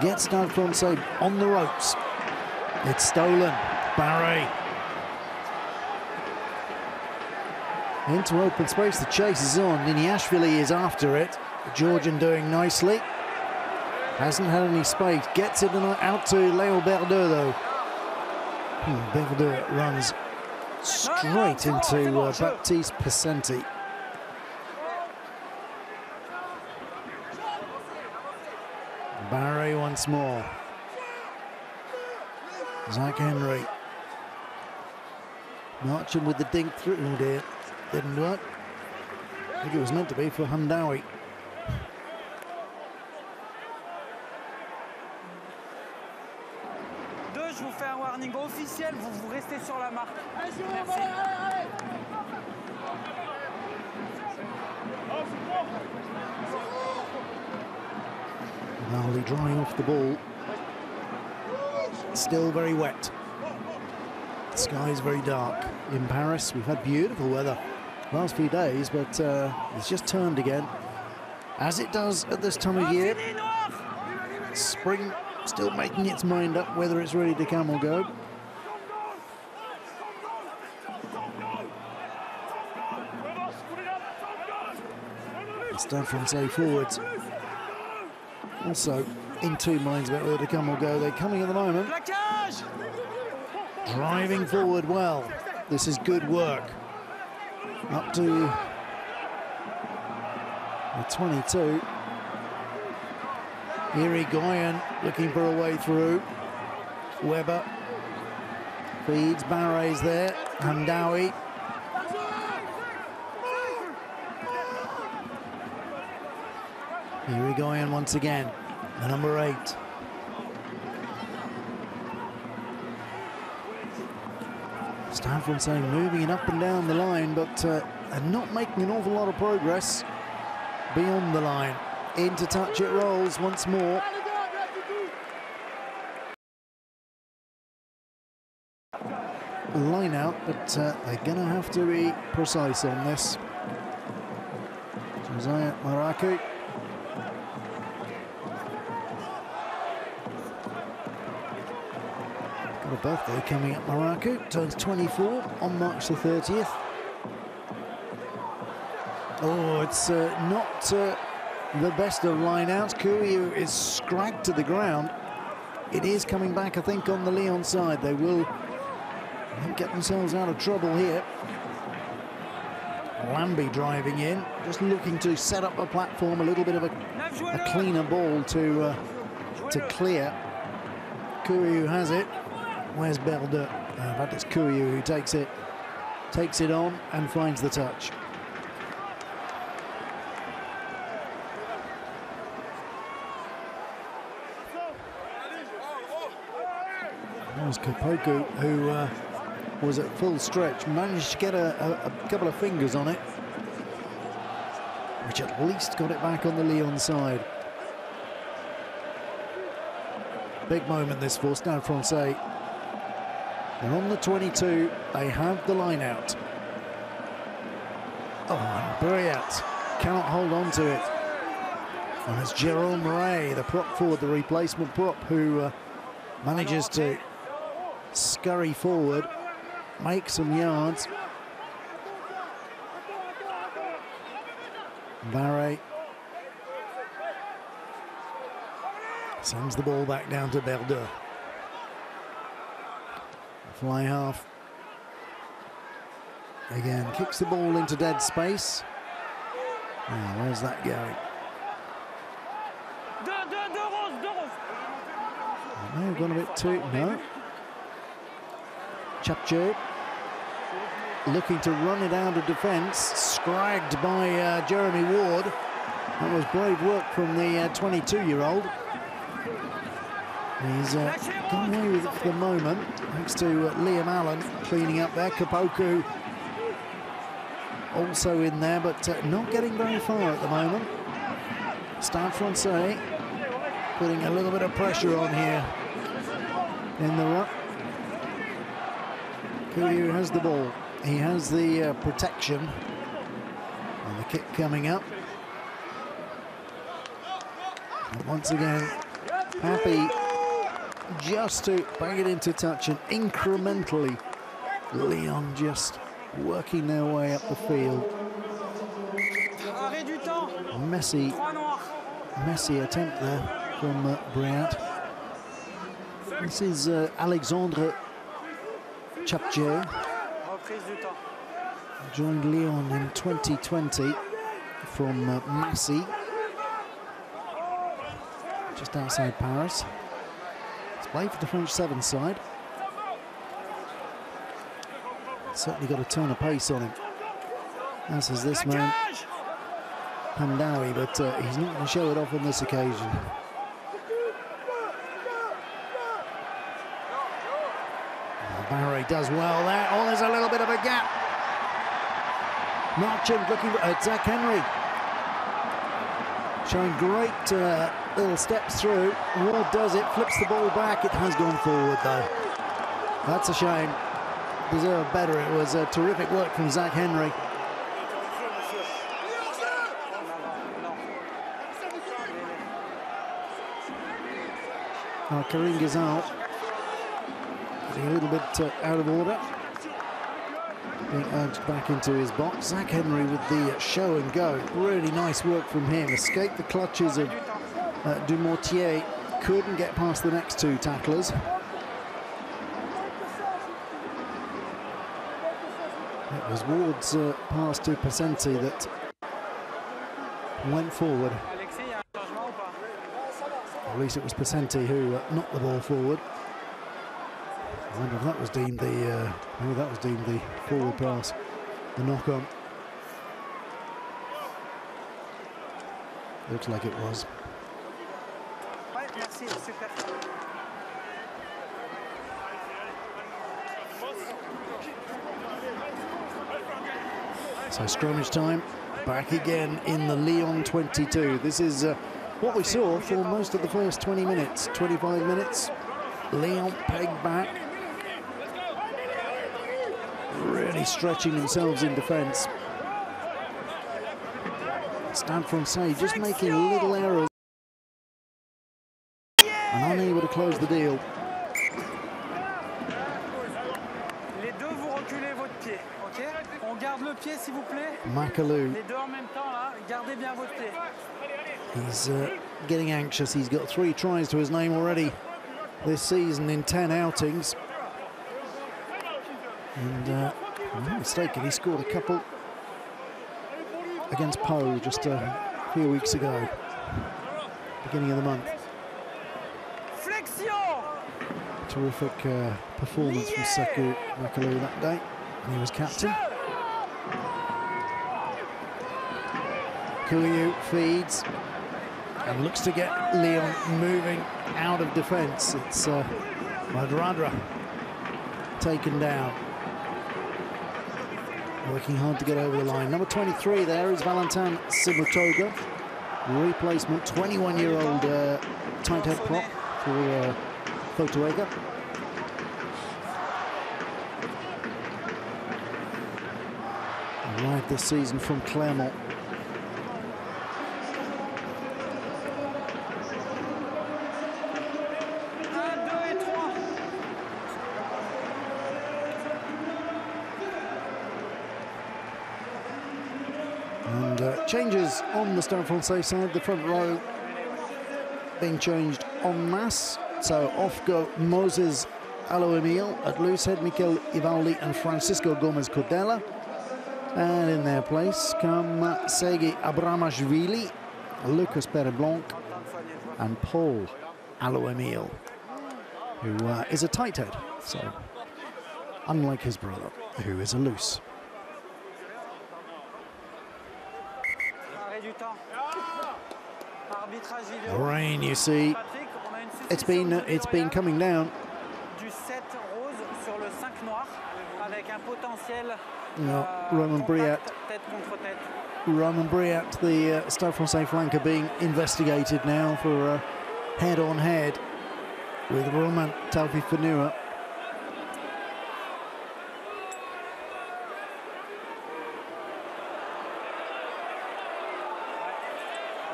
get Stade Francais on the ropes. It's stolen. Barre. Into open space, the chase is on. Niniashvili is after it. The Georgian doing nicely. Hasn't had any space. Gets it out to Leo Berdeu though. Hmm, runs straight into uh, Baptiste Pesenti. Barre once more. Zach Henry. Marching with the dink through. Oh dear. Didn't work. I think it was meant to be for Hamdaoui. Deux, je vous fais un warning officiel, vous, vous restez sur la marque. Merci. Gnarly drying off the ball. Still very wet. The sky is very dark in Paris. We've had beautiful weather last few days, but uh, it's just turned again, as it does at this time of year. Spring still making its mind up whether it's ready to come or go. Stade Francais forwards also in two minds about whether to come or go. They're coming at the moment, driving forward well. This is good work. Up to the 22. Irigoyen looking for a way through. Weber feeds Barres there. Hamdaoui. Irigoyen once again. The number eight. Stanford saying moving it up and down the line, but uh, and not making an awful lot of progress beyond the line. Into touch it rolls once more. Line out, but uh, they're going to have to be precise on this. Josiah Maraku. Birthday coming up, Maraku. Turns 24 on March the 30th. Oh, it's uh, not uh, the best of line-outs. Couilloud is scragged to the ground. It is coming back, I think, on the Lyon side. They will get themselves out of trouble here. Lambey driving in, just looking to set up a platform, a little bit of a, a cleaner ball to uh, to clear. Couilloud has it. Where's Berdeu? Uh, in fact, it's Couilloud who takes it, takes it on and finds the touch. That was Kpoku who uh, was at full stretch, managed to get a, a, a couple of fingers on it, which at least got it back on the Lyon side. Big moment this for Stade Francais. They're on the 22, they have the line out. Oh, and Briatte cannot hold on to it. And it's Jerome Rey, the prop forward, the replacement prop, who uh, manages to scurry forward, make some yards. Barre sends the ball back down to Berdeu. Fly half. Again, kicks the ball into dead space. Now, where's that going? May have gone a bit too. No. Chapche. looking to run it out of defence, scragged by uh, Jeremy Ward. That was brave work from the 22-year-old. He's uh, got away with it for the moment, thanks to uh, Liam Allen cleaning up there. Kpoku also in there, but uh, not getting very far at the moment. Stade Francais putting a little bit of pressure on here in the ruck. Couilloud has the ball. He has the uh, protection. And the kick coming up. And once again, happy just to bang it into touch and incrementally Lyon just working their way up the field. Messy, messy attempt there from uh, Briatte. This is uh, Alexandre Chapje. Joined Lyon in 2020 from uh, Massy, just outside Paris. Played for the French seven side. Certainly got a turn of pace on him. As is this man, Hamdaoui, but uh, he's not going to show it off on this occasion. Barre does well there. Oh, there's a little bit of a gap. Marchand looking at uh, Zach Henry. Showing great uh, little steps through. Ward does it, flips the ball back. It has gone forward though. That's a shame. Deserved better. It was a terrific work from Zach Henry. Uh, Karim Ghezal a little bit uh, out of order. Being urged back into his box. Zach Henry with the show and go. Really nice work from him. Escaped the clutches of uh, Dumortier. Couldn't get past the next two tacklers. It was Ward's uh, pass to Pesenti that went forward. At least it was Pesenti who uh, knocked the ball forward. I wonder if that was deemed the uh, maybe that was deemed the forward pass, the knock on. Looks like it was. So scrummage time, back again in the Lyon 22. This is uh, what we saw for most of the first 20 minutes, 25 minutes. Lyon pegged back, really stretching themselves in defence. Stade Francais just making little errors and unable to close the deal. Les deux, vous reculez votre pied, ok On garde le pied, s'il vous plaît. Macalou. Les deux en même temps, là. Gardez bien votre pied. He's uh, getting anxious. He's got three tries to his name already this season in 10 outings. And uh, I'm not mistaken, he scored a couple against Pau just a few weeks ago, beginning of the month. Flexion Terrific uh, performance from Sekou Macalou that day. He was captain. Couilloud feeds and looks to get Lyon moving out of defence. It's uh, Radradra taken down. Working hard to get over the line. Number 23 there is Valentin Simutoga. Replacement, 21-year-old uh, tight head prop for uh, Photoega. Arrived this season from Clermont. And uh, changes on the Stade Francais side, the front row being changed en masse. So off go Moses Alo-Emile at loose head, Mikel Ivaldi and Francisco Gomez Kodela. And in their place come Segi Abramashvili, Lucas Peyresblanques, and Paul Alo-Emile, who uh, is a tight head, so unlike his brother, who is a loose. Rain, you see, it's been it's been coming down. du 7 rose sur le 5 noir avec un potentiel No, euh, Romain Briatte, tête contre tête. Romain Briatte, the uh, Stade Francais flanker, being investigated now for uh, head-on-head with Roman Taufi Fanua.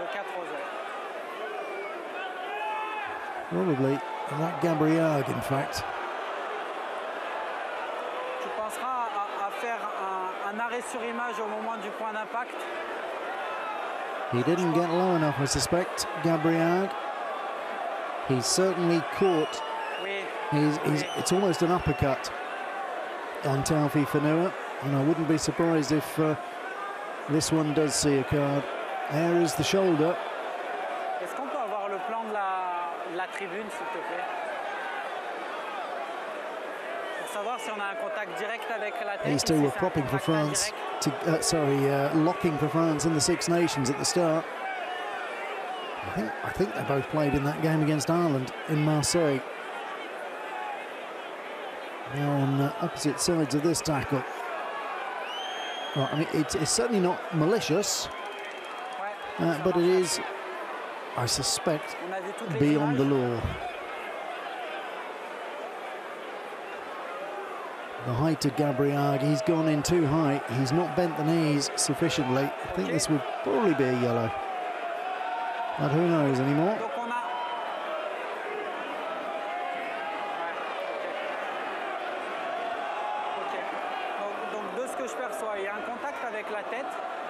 Le 4 rose. ouais. Probably that Gabrillagues, in fact. Tu penseras à, à faire un, un arrêt sur image au moment du point d'impact. He didn't get low enough, I suspect, Gabrillagues. He's certainly caught. Oui, He's, he's, it's almost an uppercut on Taofifenua, and I wouldn't be surprised if uh, this one does see a card. There is the shoulder. Est-ce qu'on peut avoir le plan de la, de la tribune, s'il te plaît Pour savoir si on a un contact direct avec la tête. These two were propping for France, to, uh, sorry, uh, locking for France in the Six Nations at the start. I think, I think they both played in that game against Ireland in Marseille. Now on opposite sides of this tackle. Well, I mean, it's, it's certainly not malicious, uh, but it is, I suspect, On a vu toutes les beyond the law. The height of Gabrillagues, he's gone in too high. He's not bent the knees sufficiently. I think this would probably be a yellow. But who knows anymore? Donc on a. Ouais, ok. Ok. Donc, donc, de ce que je perçois, il y a un contact avec la tête.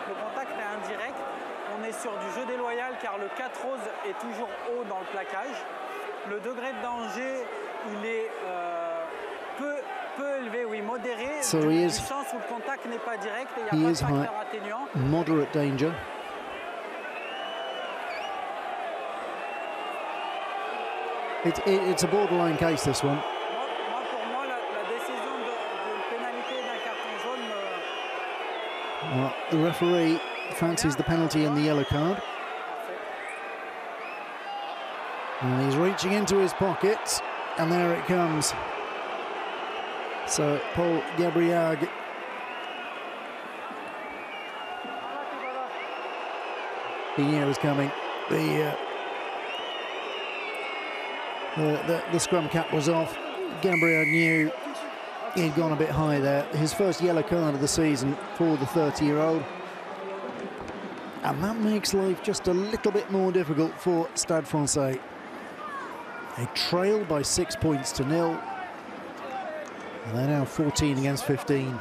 Le contact est indirect. On est sur du jeu déloyal car le 4 rose est toujours haut dans le plaquage. Le degré de danger, il est euh, peu, peu élevé, oui, modéré. So du, he du is- sens où le contact n'est pas direct et il he n'y a pas de is high. Moderate danger. It, it, it's a borderline case, this one. Moi, moi, pour moi, la, la décision de, de pénalité d'un carton jaune me, Well, the referee fancies the penalty and the yellow card. And he's reaching into his pockets, and there it comes. So Paul Gabrillagues. He knew it was coming. The, uh, the, the the scrum cap was off. Gabrillagues knew he'd gone a bit high there. His first yellow card of the season for the 30-year-old. And that makes life just a little bit more difficult for Stade Francais. They trail by six points to nil. And they're now 14 against 15.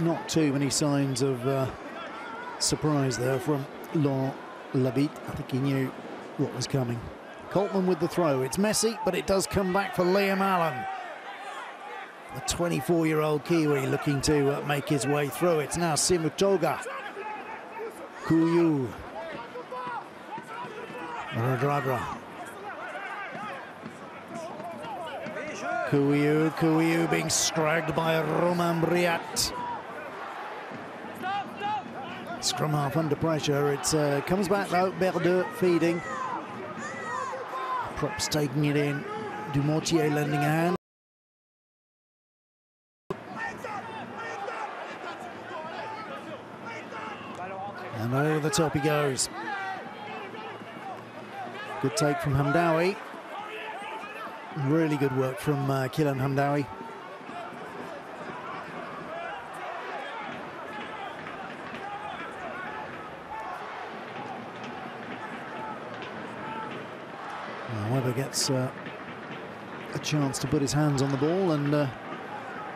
Not too many signs of uh, surprise there from Laurent Labit. I think he knew what was coming. Coltman with the throw. It's messy, but it does come back for Liam Allen. The 24-year-old Kiwi looking to uh, make his way through. It's now Simutoga. Couilloud. Radradra. Couilloud, Couilloud being stragged by Romain Briatte. Scrum half under pressure. It uh, comes back though. Berdeu feeding. Props taking it in. Dumortier lending a hand. And over the top he goes. Good take from Hamdaoui. Really good work from uh, Kylian Hamdaoui. Now Weber gets uh, a chance to put his hands on the ball and uh,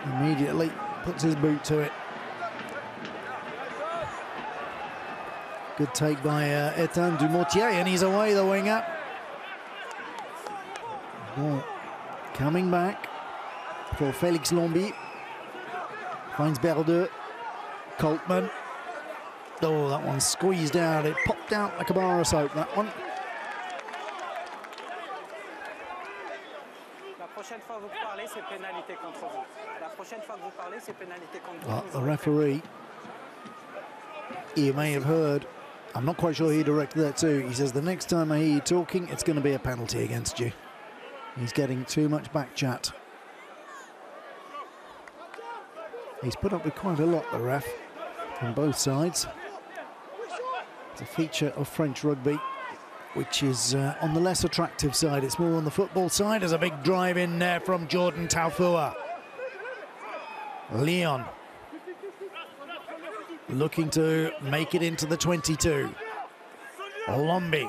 immediately puts his boot to it. Good take by uh, Ethan Dumortier, and he's away the winger. Ball coming back for Felix Lambey. Finds Berdeu. Coltman. Oh, that one squeezed out. It popped out like a bar of soap, that one. Prochaine fois que vous parlez, c'est pénalité contre vous. La prochaine fois que vous parlez, c'est pénalité contre Well, vous. the referee, you may have heard, I'm not quite sure he directed that too. He says, the next time I hear you talking, it's going to be a penalty against you. He's getting too much back chat. He's put up with quite a lot, the ref, on both sides. It's a feature of French rugby, which is uh, on the less attractive side. It's more on the football side. There's a big drive in there from Jordan Taufua. Lyon looking to make it into the 22. Lambey.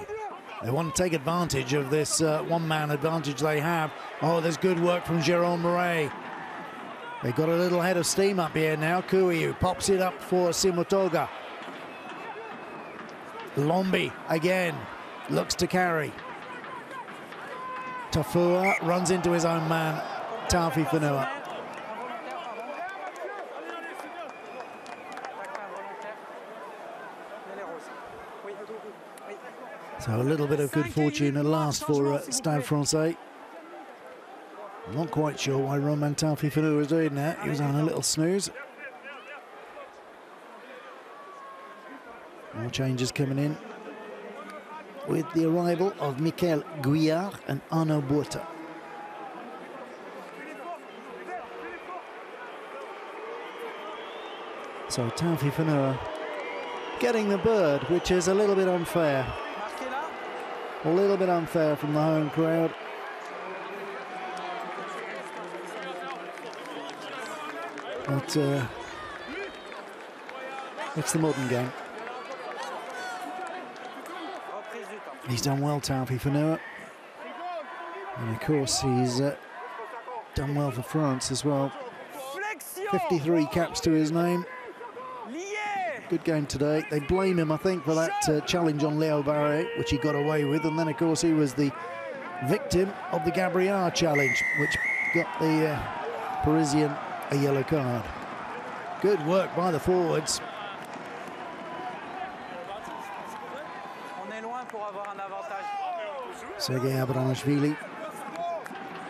They want to take advantage of this uh, one-man advantage they have. Oh, there's good work from Jerome Murray. They've got a little head of steam up here now. Couilloud pops it up for Simotoga. Lambey again looks to carry. Taufua runs into his own man, Taofifenua. So a little bit of good fortune at last for uh, Stade Francais. I'm not quite sure why Romain Taofifenua was doing that. He was having a little snooze. More changes coming in with the arrival of Michael Guyard and Arnaud Bourta. So Taofifenua getting the bird, which is a little bit unfair. A little bit unfair from the home crowd. But uh, it's the modern game. Reprise du temps. He's done well, Taofifenua. And of course, he's uh, done well for France as well. 53 caps to his name. Good game today. They blame him, I think, for that uh, challenge on Leo Barre, which he got away with. And then, of course, he was the victim of the Gabrillagues challenge, which got the uh, Parisian a yellow card. Good work by the forwards. On est loin pour avoir un avantage. Sergei Abramashvili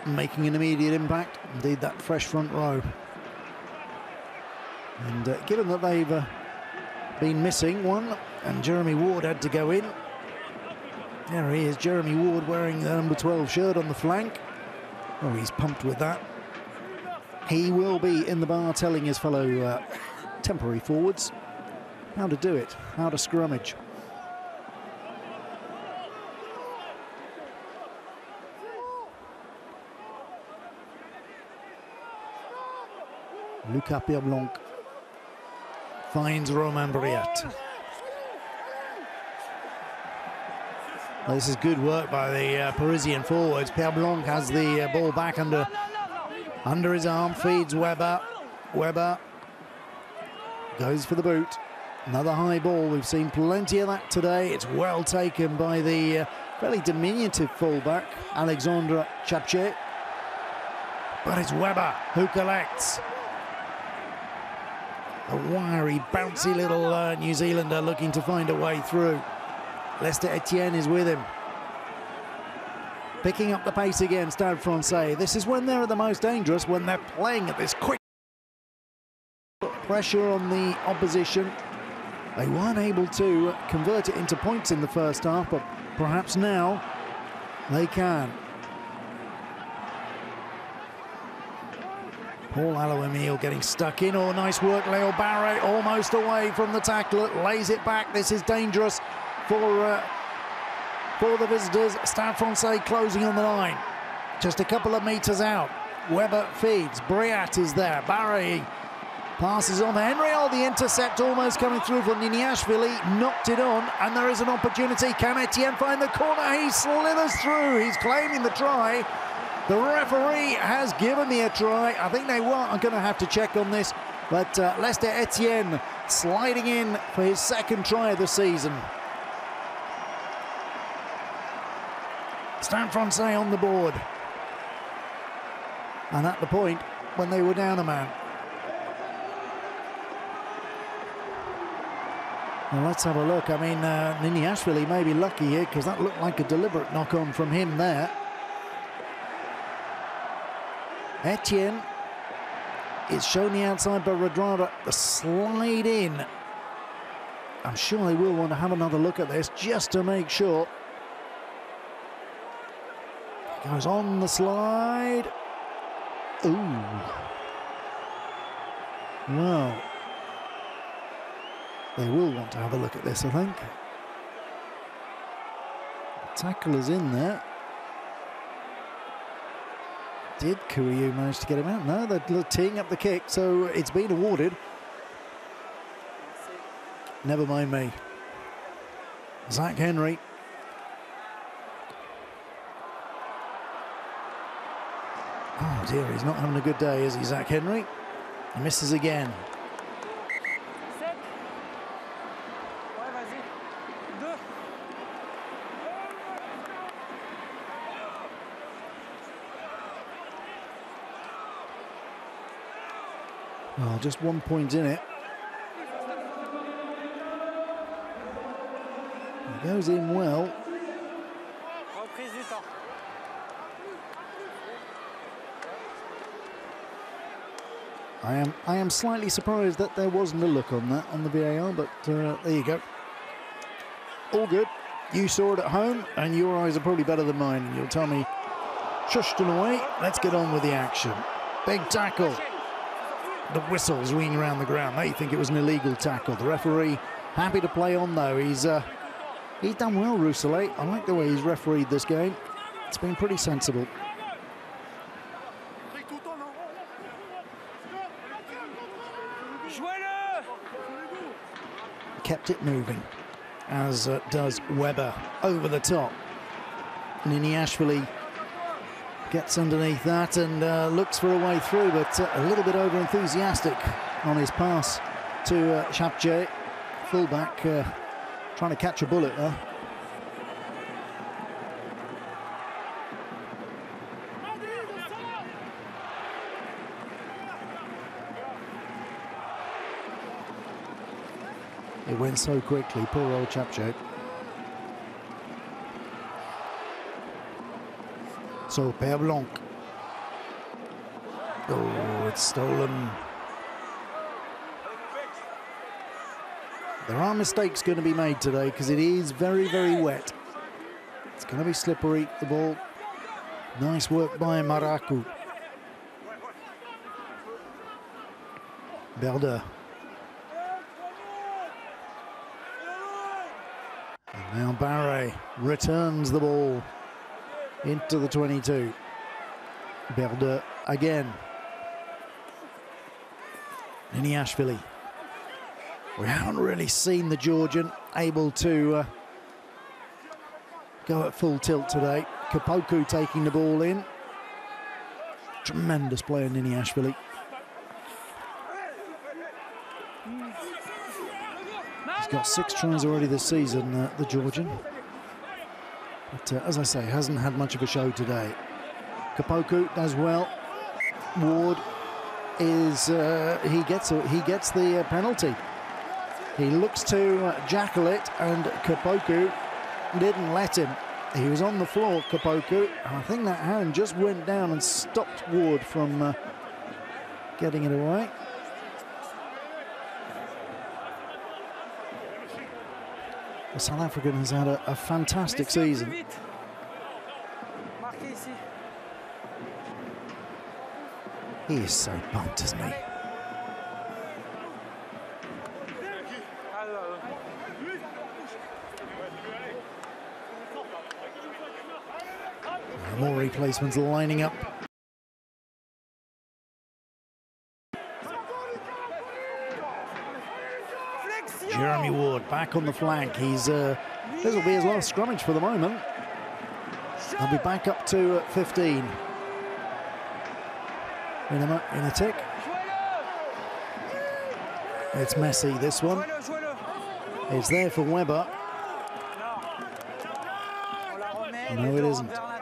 making an immediate impact. Indeed, that fresh front row. And uh, given that they've uh, been missing one, and Jeremy Ward had to go in. There he is, Jeremy Ward wearing the number 12 shirt on the flank. Oh, he's pumped with that. He will be in the bar telling his fellow uh, temporary forwards how to do it, how to scrummage. Lucas Pierre finds Romain Briatte. This is good work by the uh, Parisian forwards. Peyresblanques has the uh, ball back under under his arm, feeds Weber. Weber goes for the boot. Another high ball. We've seen plenty of that today. It's well taken by the uh, fairly diminutive fullback, Alexandre Tchaptchet. But it's Weber who collects. A wiry, bouncy little uh, New Zealander looking to find a way through. Lester Etienne is with him. Picking up the pace again, Stade Francais. This is when they're at the most dangerous, when they're playing at this quick pressure on the opposition. They weren't able to convert it into points in the first half, but perhaps now they can. Paul Alo-Emile getting stuck in. Oh, nice work. Leo Barre almost away from the tackler. Lays it back. This is dangerous for, uh, for the visitors. Stade Francais closing on the line. Just a couple of metres out. Weber feeds. Briatte is there. Barre passes on. Henry, oh, the intercept almost coming through for Niniashvili. Knocked it on, and there is an opportunity. Can Etienne find the corner? He slithers through. He's claiming the try. The referee has given me a try. I think they were I'm going to have to check on this. But uh, Lester Etienne sliding in for his second try of the season. Stade Francais on the board. And at the point when they were down a man. Well, let's have a look. I mean, uh, Niniashvili may be lucky here because that looked like a deliberate knock on from him there. Etienne is shown the outside by Radradra. The slide in. I'm sure they will want to have another look at this just to make sure. Goes on the slide. Ooh. Well, they will want to have a look at this, I think. The Tackle is in there. Did Couilloud manage to get him out? No, they're teeing up the kick, so it's been awarded. Never mind me. Zach Henry. Oh dear, he's not having a good day, is he, Zach Henry? He misses again. Oh, just one point in it. He goes in well. I am I am slightly surprised that there wasn't a look on that on the VAR, but uh, there you go. All good. You saw it at home, and your eyes are probably better than mine. You'll tell me, shushed and away. Let's get on with the action. Big tackle. The whistles ringing around the ground. They think it was an illegal tackle. The referee happy to play on though. He's uh, he's done well, Rousselet. I like the way he's refereed this game. It's been pretty sensible. Kept it moving, as uh, does Weber over the top. Niniashvili gets underneath that and uh, looks for a way through, but uh, a little bit over enthusiastic on his pass to uh, Tchaptchet, fullback, uh, trying to catch a bullet there. It went so quickly, poor old Tchaptchet. So Peyresblanques. Oh, it's stolen. There are mistakes going to be made today because it is very, very wet. It's going to be slippery, the ball. Nice work by Maraku. Berdeu. And now Barre returns the ball into the 22. Berdeu again. Niniashvili. We haven't really seen the Georgian able to uh, go at full tilt today. Kpoku taking the ball in. Tremendous player, Niniashvili. He's got six tries already this season, uh, the Georgian. But uh, as I say, hasn't had much of a show today. Kpoku does well. Ward is uh, he gets a, he gets the uh, penalty. He looks to uh, jackal it, and Kpoku didn't let him. He was on the floor, Kpoku. I think that hand just went down and stopped Ward from uh, getting it away. The South African has had a, a fantastic season. vite. Marquez ici. He is so pumped, isn't he? À eux, à eux. More replacements lining up. Jeremy Ward on the flank. He's uh, this will be his last scrummage for the moment. I'll be back up to uh, 15 in a, in a tick. It's messy. This one. It's there for Weber. No, it isn't.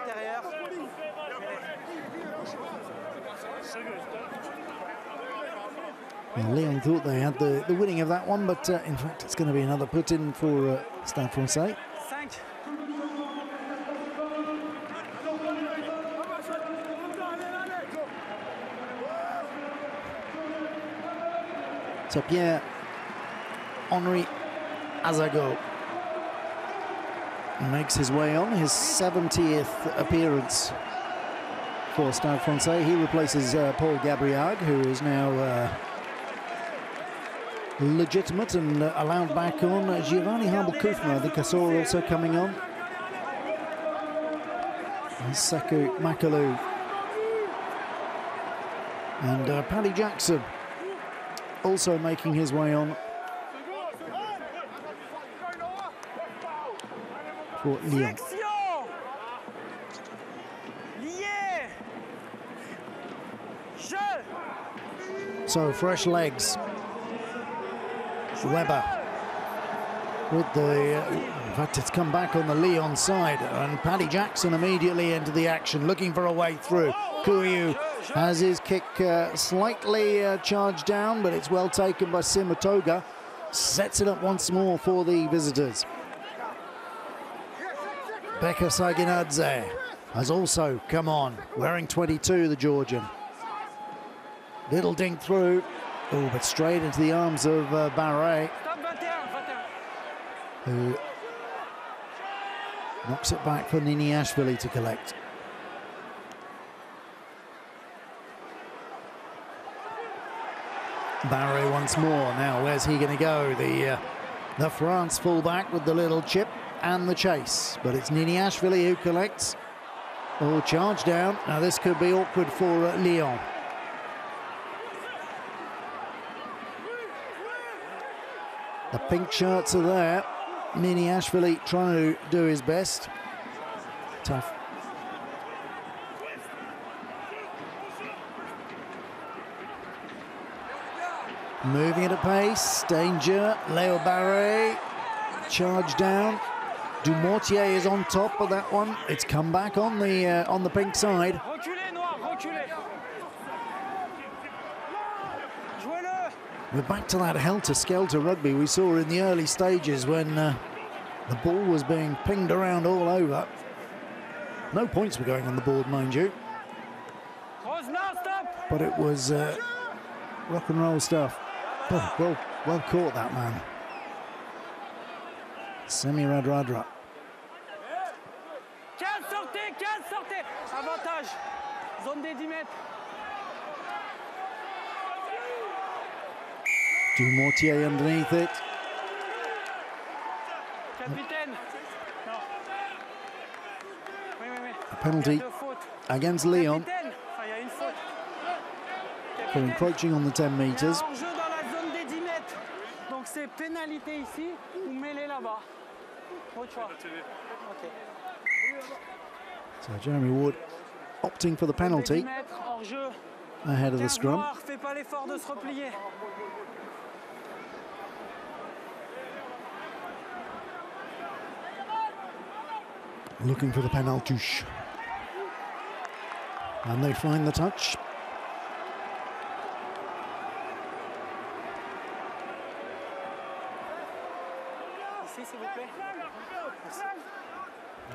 Well, Lyon thought they had the, the winning of that one, but uh, in fact, it's going to be another put in for uh, Stade Francais. So Pierre Henri Azagoh makes his way on his 70th appearance for Stade Francais. He replaces uh, Paul Gabrillagues, who is now uh, legitimate and uh, allowed back on. Giovanni Habel-Küffner, I think I saw also coming on. And Sekou Macalou. And uh, Paddy Jackson also making his way on for Lyon. So fresh legs. Weber with the, in fact, it's come back on the Lyon side, and Paddy Jackson immediately into the action, looking for a way through. Couilloud has his kick uh, slightly uh, charged down, but it's well taken by Simatoga. Sets it up once more for the visitors. Beka Saginadze has also come on, wearing 22, the Georgian. Little dink through. Oh, but straight into the arms of uh, Barre, Stop 21, 21 who knocks it back for Niniashvili to collect. Barre once more. Now, where's he going to go? The uh, the France fullback with the little chip and the chase, but it's Niniashvili who collects. Oh, charge down. Now this could be awkward for uh, Lyon. The pink shirts are there. Niniashvili trying to do his best. Tough. Moving at a pace. Danger. Leo Barre. Charge down. Dumortier is on top of that one. It's come back on the uh, on the pink side. We're back to that helter-skelter rugby we saw in the early stages when uh, the ball was being pinged around all over. No points were going on the board, mind you, but it was uh, rock and roll stuff. Oh, well, well caught that man. Semi Radradra. 15, sortez 15, sortez Avantage Zone des 10 mètres Dumortier underneath it. A penalty against faute. for encroaching on the 10 Il y a metres. un jeu dans la zone des 10 mètres. Donc c'est pénalité ici ou mêlée là-bas. Votre choix. Ok. So Jeremy Wood opting for the Zone des 10 penalty ahead of the scrum. noirs, fais pas l'effort de se replier. Looking for the penalty. And they find the touch.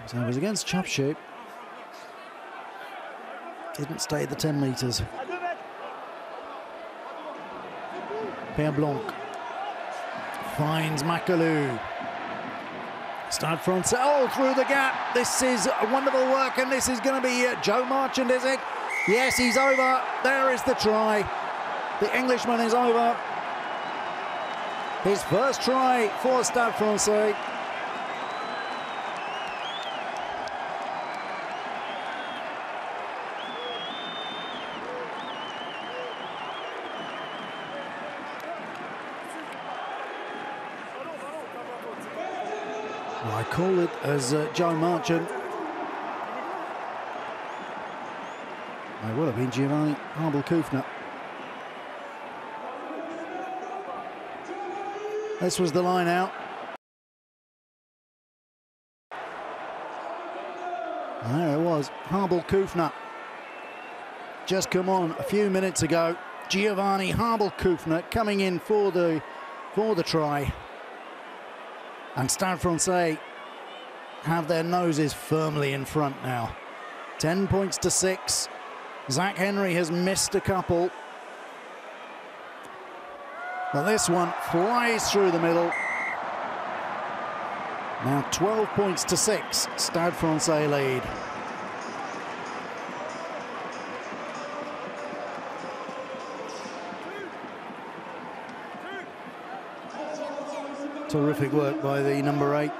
So it was against Chapshape. Didn't stay at the 10 metres. Peyresblanques finds Macalou. Stade Francais, oh, through the gap. This is wonderful work, and this is going to be uh, Joe Marchant, is it? Yes, he's over. There is the try. The Englishman is over. His first try for Stade Francais. Call it as uh, Joe Marchant. I will have been Giovanni Habel-Küffner. This was the line out. There it was, Habel-Küffner. Just come on a few minutes ago. Giovanni Habel-Küffner coming in for the for the try. And Stade Francais have their noses firmly in front now. 10 points to 6. Zach Henry has missed a couple. But this one flies through the middle. Now 12 points to 6. Stade Francais lead. Terrific work by the number eight.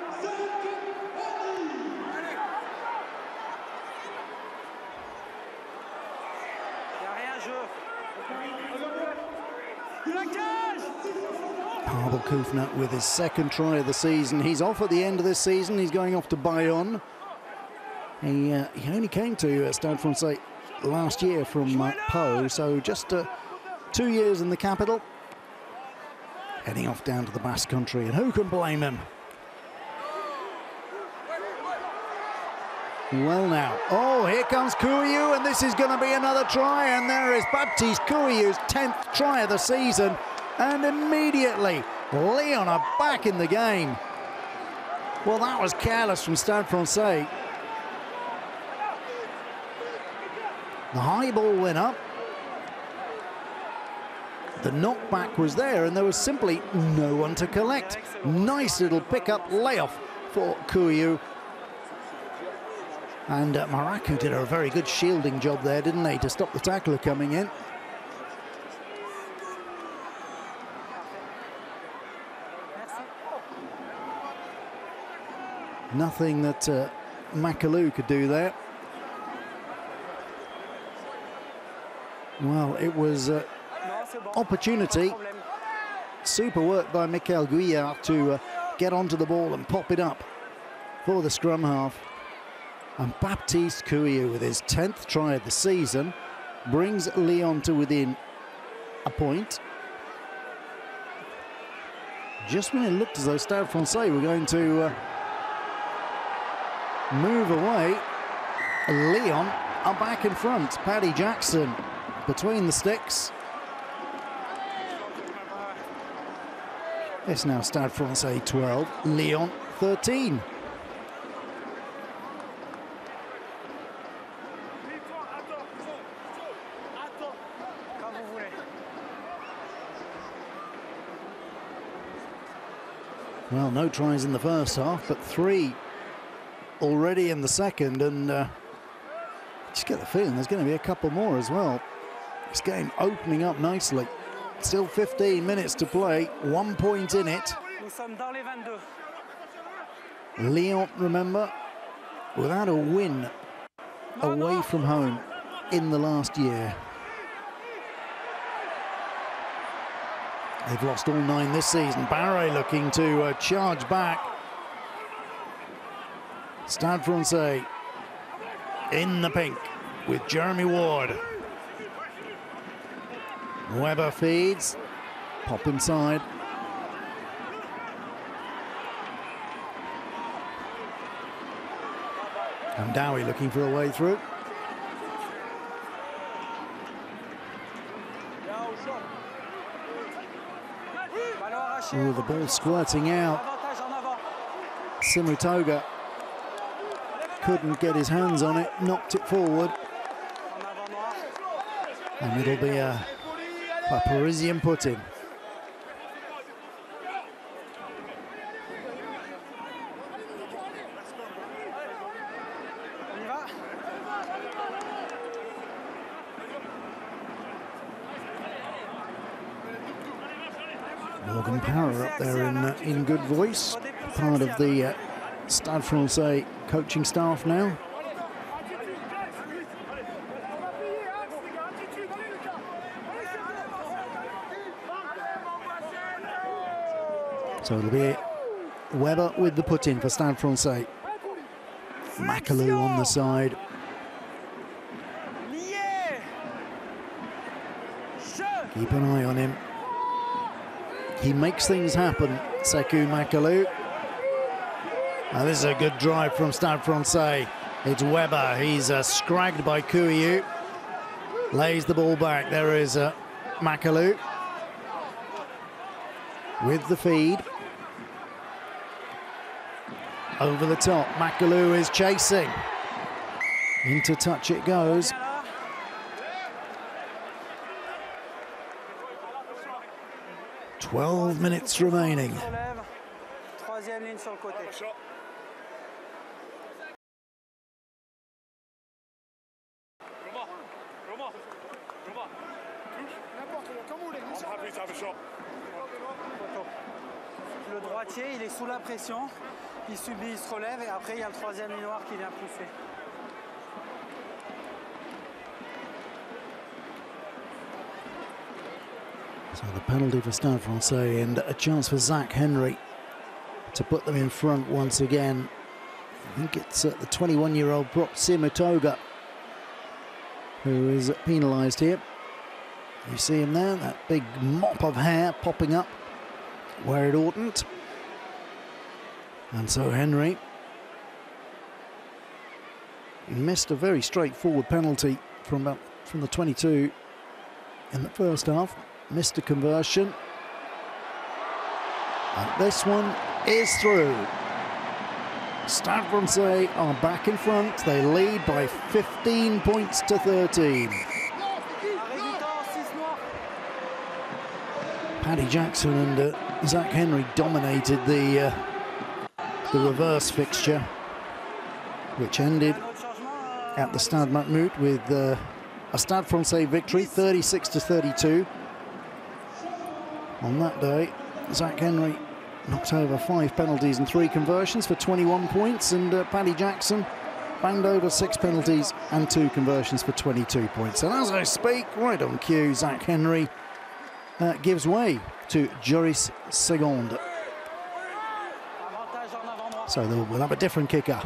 Küffner with his second try of the season. He's off at the end of this season. He's going off to Bayonne. He, uh, he only came to uh, Stade Francais last year from uh, Pau, so just uh, two years in the capital. Heading off down to the Basque Country, and who can blame him? Well now, oh, here comes Couilloud, and this is going to be another try, and there is Baptiste Couilloud's 10th try of the season, and immediately Lyon are back in the game. Well, that was careless from Stade Francais. The high ball went up, the knockback was there and there was simply no one to collect. Nice little pick-up layoff for Couilloud. And uh, Maraku did a very good shielding job there, didn't they, to stop the tackler coming in. Nothing that uh, could do there. Well, it was uh, opportunity. Super work by Michael Guyard to uh, get onto the ball and pop it up for the scrum half. And Baptiste Couilloud with his 10th try of the season brings Lyon to within a point. Just when it looked as though Stade Francais were going to uh, move away, Lyon are back in front. Paddy Jackson between the sticks. It's now Stade Francais 12, Lyon 13. Well, no tries in the first half, but three already in the second, and uh, just get the feeling there's going to be a couple more as well. This game opening up nicely. Still 15 minutes to play, one point in it. Lyon, remember, without a win away from home in the last year. They've lost all nine this season. Barre looking to uh, charge back. Stade Francais in the pink with Jeremy Ward. Weber feeds. Pop inside. And Dowie looking for a way through. Oh, the ball squirting out. Simutoga couldn't get his hands on it, knocked it forward. And it'll be a, a Parisian put-in. Morgan Power up there in, uh, in good voice, part of the uh, Stade Francais coaching staff now. So it'll be Weber with the put in for Stade Francais. Macalou on the side. Keep an eye on him. He makes things happen, Sekou Macalou. This is a good drive from Stade Francais. It's Weber. He's uh, scragged by Couilloud. Lays the ball back. There is uh, Macalou with the feed. Over the top, Macalou is chasing. Into touch it goes. 12 minutes remaining. Relève. Troisième ligne sur le côté. Roma, Roma, Roma. I'm happy to have a shot. Le droitier, il est sous la pression. Il subit, il se relève et après il y a le troisième qui vient pousser. So the penalty for Stade Francais and a chance for Zach Henry to put them in front once again. I think it's uh, the 21-year-old Brock Simatoga who is penalised here. You see him there, that big mop of hair popping up where it oughtn't. And so Henry missed a very straightforward penalty from about from the 22 in the first half. Missed a conversion. And this one is through. Stade are back in front. They lead by 15 points to 13. Arrêt du temps, 6 noirs. Paddy Jackson and uh, Zach Henry dominated the uh, the reverse fixture, which ended at the Stade Matmut with uh, a Stade Francais victory, 36 to 32. On that day, Zach Henry knocked over five penalties and three conversions for 21 points, and uh, Paddy Jackson banged over six penalties and two conversions for 22 points. And as I speak, right on cue, Zach Henry uh, gives way to Joris Segonds. Avantage en avant droit. So they'll- we'll have a different kicker.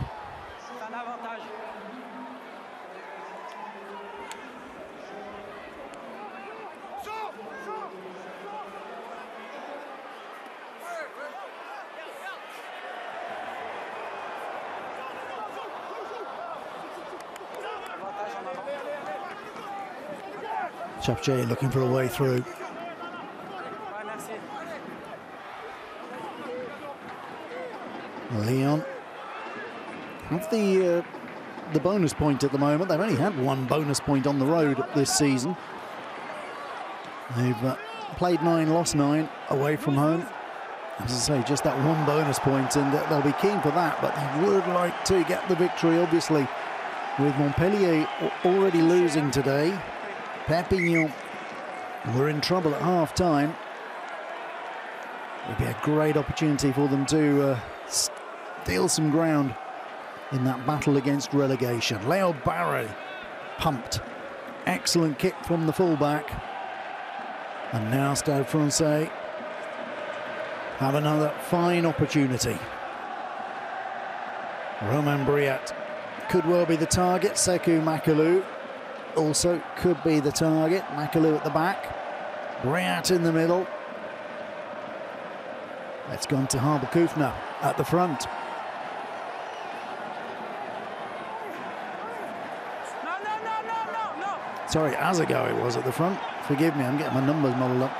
Chapche looking for a way through. Ouais, merci. Lyon have the uh, the bonus point at the moment. They've only had one bonus point on the road this season. They've uh, played nine, lost nine away from home. As I say, just that one bonus point, and they'll be keen for that. But they would like to get the victory, obviously, with Montpellier already losing today. Perpignan were in trouble at half time. It'd be a great opportunity for them to uh, steal some ground in that battle against relegation. Leo Barre pumped. Excellent kick from the fullback. And now Stade Francais have another fine opportunity. Romain Briatte could well be the target. Sekou Macalou also could be the target. Makalu at the back. Briat in the middle. It's gone to Habel-Küffner at the front. Non, non, non, non, non, non. Sorry, Azagoh it was at the front. Forgive me, I'm getting my numbers muddled up.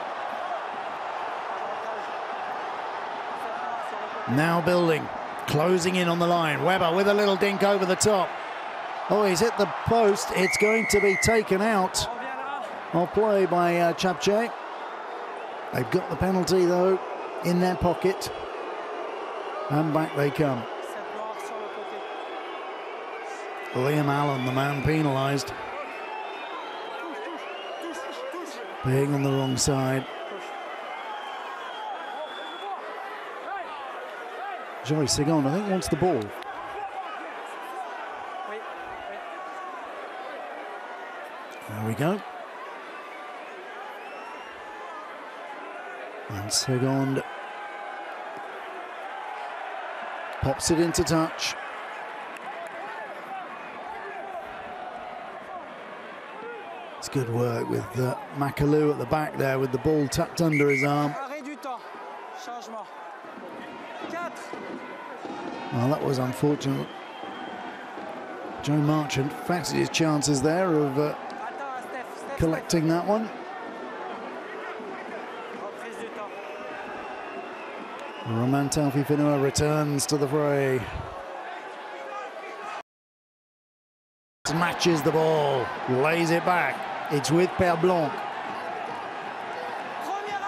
Now building, closing in on the line. Weber with a little dink over the top. Oh, he's hit the post. It's going to be taken out of play by uh, Chapche. They've got the penalty though in their pocket. And back they come. 7 noirs sur le côté. Liam Allen, the man penalised. Being on the wrong side. Joris Segonds, I think, wants the ball. There we go. And Segonds pops it into touch. Good work with uh, at the back there with the ball tucked under his arm. Arrêt du temps. Changement. 4. Well, that was unfortunate. Joe Marchant fancied his chances there of uh, Attends, Steph. Steph, collecting that one. Romain Taofifenua returns to the fray. Matches the ball, lays it back. It's with Peyresblanques. Premier.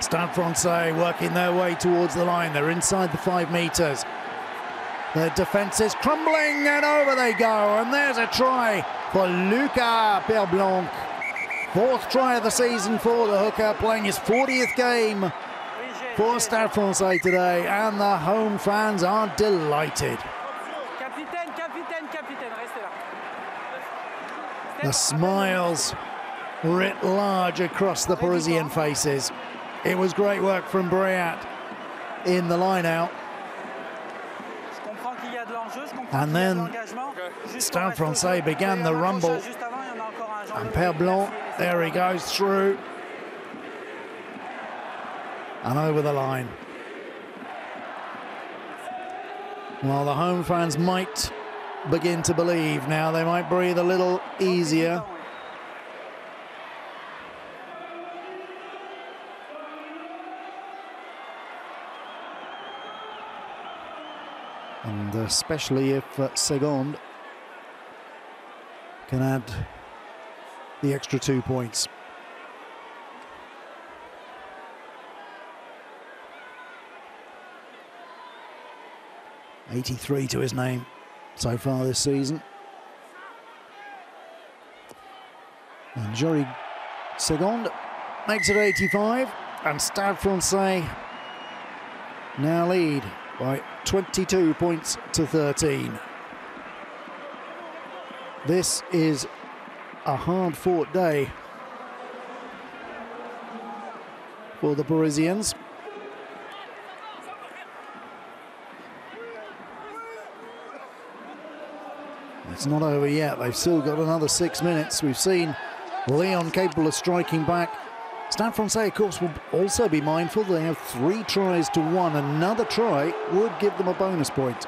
Stade Francais working their way towards the line. They're inside the five metres. The defence is crumbling and over they go. And there's a try for Lucas Peyresblanques. Fourth try of the season for the hooker, playing his 40th game for Stade Francais today. And the home fans are delighted. Capitaine, capitaine, capitaine, restez là. The smiles writ large across the Parisian faces. It was great work from Briatte in the line out. Je comprends qu'il y a de l'enjeu, je comprends And qu'il y a de then Stade Francais began the rumble. Juste avant, il y en a encore un, And Jean-Louis. Blanc, there he goes through and over the line. While the home fans might begin to believe now, they might breathe a little easier. And especially if uh, Segonds can add the extra two points. Eighty-three to his name so far this season. And Joris Segonds makes it 85, and Stade Francais now lead by 22 points to 13. This is a hard fought day for the Parisians. It's not over yet. They've still got another six minutes. We've seen Lyon capable of striking back. Stade Francais, of course, will also be mindful they have three tries to one. Another try would give them a bonus point.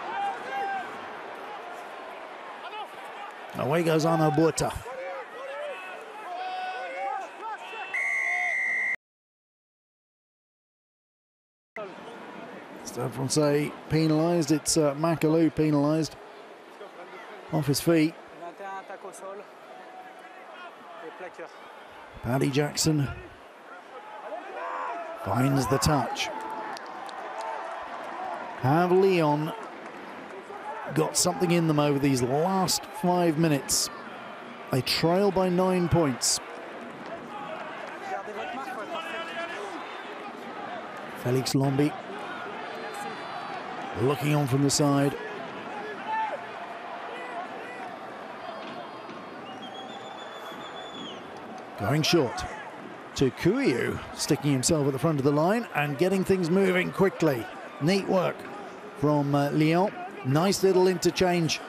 Away goes Arno Buerta. Stade Francais penalised. It's uh, Macalou penalised. Off his feet. 21 attaque au sol. Et plaqueur. Paddy Jackson finds the touch. Have Lyon got something in them over these last five minutes? They trail by nine points. Felix Lambey looking on from the side. Going short to Couilloud, sticking himself at the front of the line and getting things moving quickly. Neat work from uh, Lyon. Nice little interchange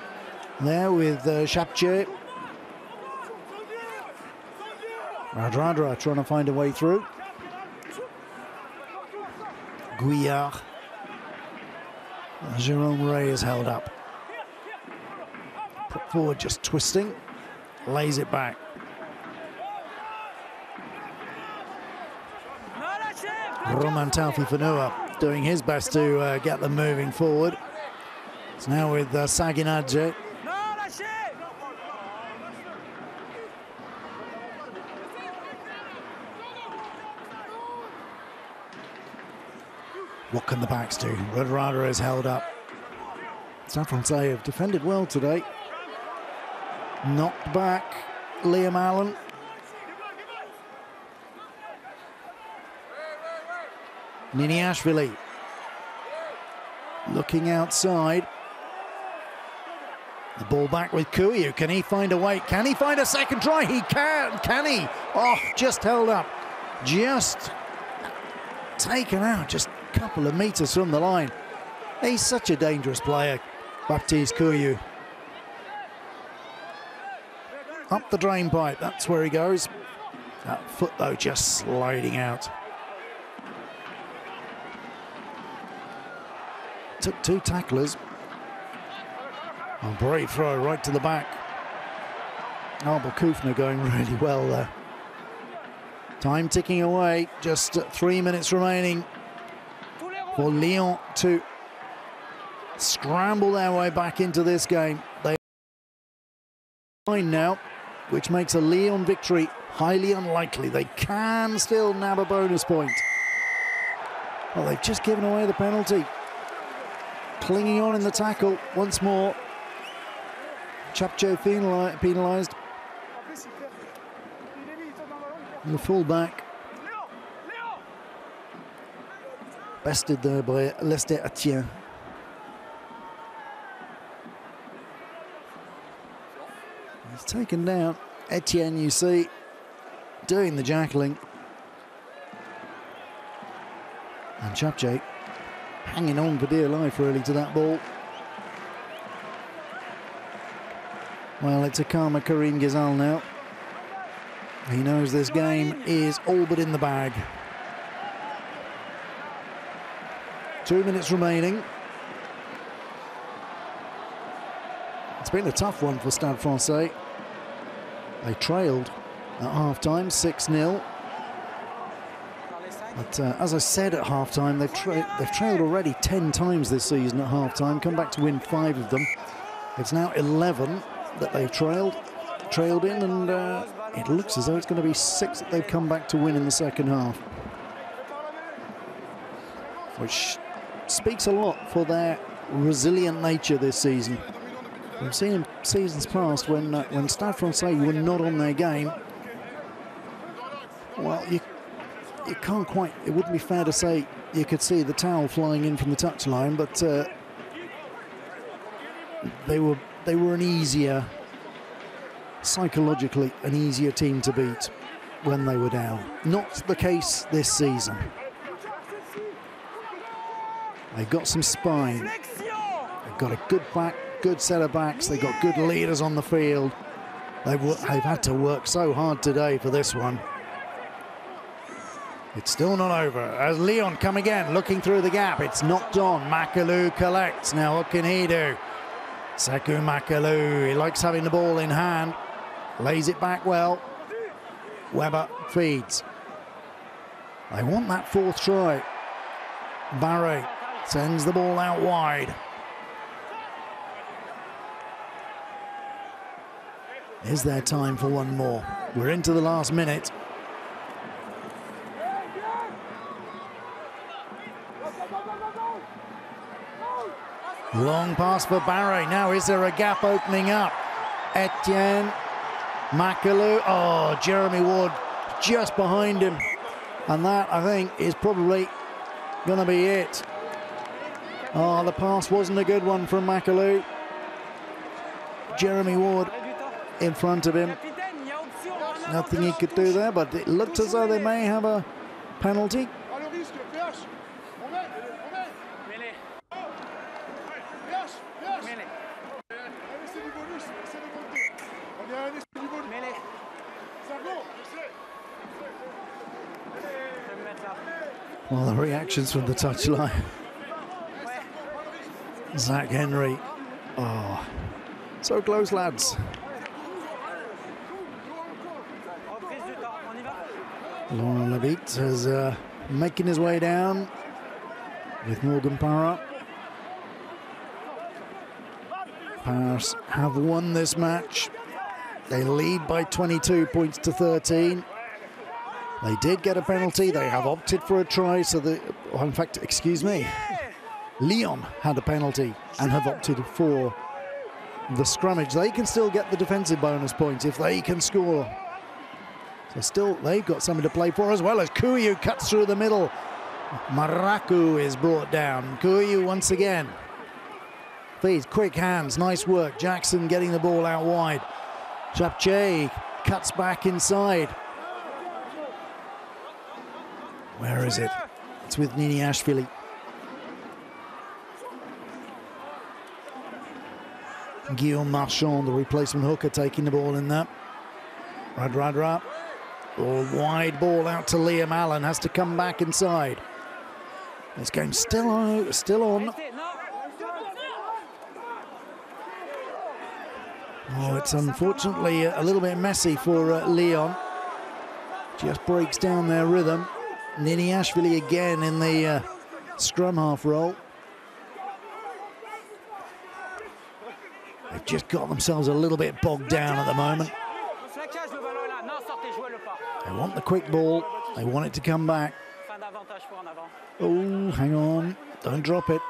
there with uh, Tchaptchet. Radradra trying to find a way through. Guillard. Jerome Rey is held up. Put forward just twisting. Lays it back. Romain Taofifenua doing his best to uh, get them moving forward. It's now with uh, Saginadze. Non, What can the backs do? Radradra is held up. Francais have defended well today. Knocked back Liam Allen. Niniashvili looking outside. The ball back with Couilloud. Can he find a way? Can he find a second try? He can. Can he? Oh, just held up. Just taken out just a couple of metres from the line. He's such a dangerous player, Baptiste Couilloud. Up the drain pipe, that's where he goes. That foot, though, just sliding out. Took two tacklers. A brave throw right to the back. Habel-Küffner going really well there. Time ticking away, just three minutes remaining for Lyon to scramble their way back into this game. They nine now, which makes a Lyon victory highly unlikely. They can still nab a bonus point. Well, they've just given away the penalty. Clinging on in the tackle once more. Tchaptchet penalised. The fullback. Bested there by Lester Etien. He's taken down. Etien, you see, doing the jackling. And Tchaptchet hanging on for dear life really to that ball. Well, it's a calmer Karim Ghezal now. He knows this game is all but in the bag. Two minutes remaining. It's been a tough one for Stade Francais. They trailed at half time, 6 0. But uh, as I said at halftime, they've, tra they've trailed already 10 times this season at halftime, come back to win five of them. It's now 11 that they've trailed, trailed in, and uh, it looks as though it's going to be six that they've come back to win in the second half. Which speaks a lot for their resilient nature this season. We've seen in seasons past when uh, when Stade Francais were not on their game. Well, you you can't quite. It wouldn't be fair to say you could see the towel flying in from the touchline, but uh, they were they were an easier, psychologically, an easier team to beat when they were down. Not the case this season. They've got some spine. They've got a good back good set of backs. They've got good leaders on the field. They've, they've had to work so hard today for this one. It's still not over. As Lyon come again, looking through the gap. It's knocked on. Macalou collects. Now what can he do? Sekou Macalou, he likes having the ball in hand. Lays it back well. Weber feeds. They want that fourth try. Barre sends the ball out wide. Is there time for one more? We're into the last minute. Long pass for Barre. Now, is there a gap opening up? Etien, Macalou. Oh, Jeremy Ward just behind him. And that, I think, is probably going to be it. Oh, the pass wasn't a good one from Macalou. Jeremy Ward in front of him. Nothing he could do there, but it looked as though they may have a penalty. Well, the reactions from the touchline. Zach Henry. Oh, so close, lads. Laurent Labit is uh, making his way down with Morgan Parra. Paris have won this match. They lead by 22 points to 13. They did get a penalty. They have opted for a try. So, the, well, in fact, excuse me, Lyon had a penalty and have opted for the scrummage. They can still get the defensive bonus points if they can score. So still, they've got something to play for as well as Couilloud cuts through the middle. Maraku is brought down. Couilloud once again. Feeds, quick hands, nice work. Jackson getting the ball out wide. Tchaptchet cuts back inside. Where is it? With Niniashvili. Guillaume Marchand, the replacement hooker, taking the ball in there. Radradra a wide ball out to Liam Allen, has to come back inside. This game's still on. Still on. Oh, it's unfortunately a little bit messy for uh, Lyon. Just breaks down their rhythm. Niniashvili again in the uh, scrum half role. They've just got themselves a little bit bogged down at the moment. They want the quick ball. They want it to come back. Oh, hang on. Don't drop it.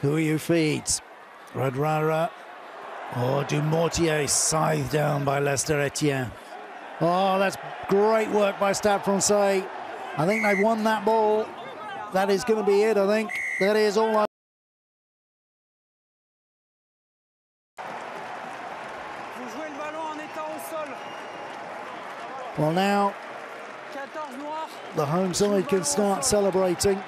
Couilloud feeds. Radradra. Oh, Dumortier scythed down by Lester Etien. Oh, that's great work by Stade Francais. I think they've won that ball. That is going to be it, I think. That is all I... Vous jouez le ballon en étant au sol. Well, now the home side can start celebrating.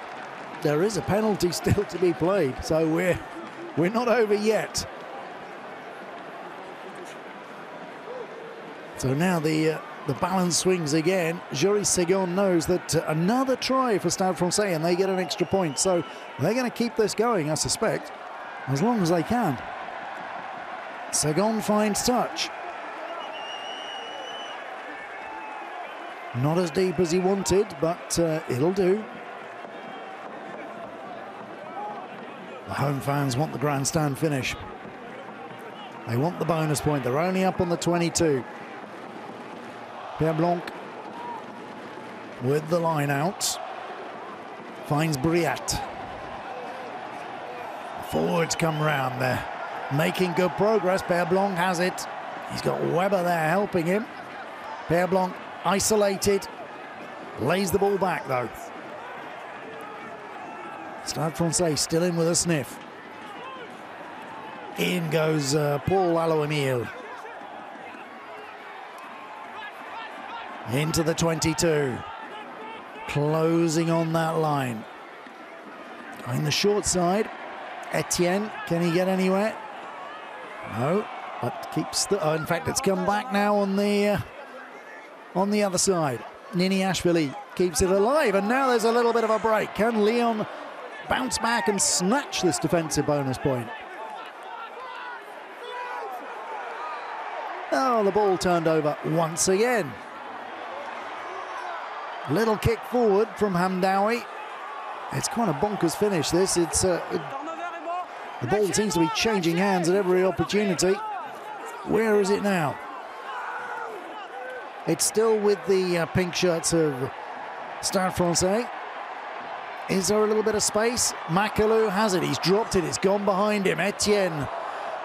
There is a penalty still to be played, so we're we're not over yet. So now the uh, the balance swings again. Joris Segonds knows that uh, another try for Stade Francais and they get an extra point. So they're going to keep this going, I suspect, as long as they can. Segonds finds touch. Not as deep as he wanted, but uh, it'll do. The home fans want the grandstand finish. They want the bonus point. They're only up on the 22. Peyresblanques with the line out. Finds Briatte. Forwards come round there. Making good progress. Peyresblanques has it. He's got Weber there helping him. Peyresblanques isolated. Lays the ball back though. Stade Francais still in with a sniff. In goes uh, Paul Alo-Emile. Into the 22. Closing on that line. On the short side, Etien, can he get anywhere? No, but keeps the. Oh, in fact, it's come back now on the uh, on the other side. Niniashvili keeps it alive, and now there's a little bit of a break. Can Lyon bounce back and snatch this defensive bonus point? Oh, the ball turned over once again. Little kick forward from Hamdaoui. It's quite a bonkers finish, this. It's uh, the ball seems to be changing hands at every opportunity. Where is it now? It's still with the uh, pink shirts of Stade Francais. Is there a little bit of space? Macalou has it. He's dropped it. It's gone behind him. Etien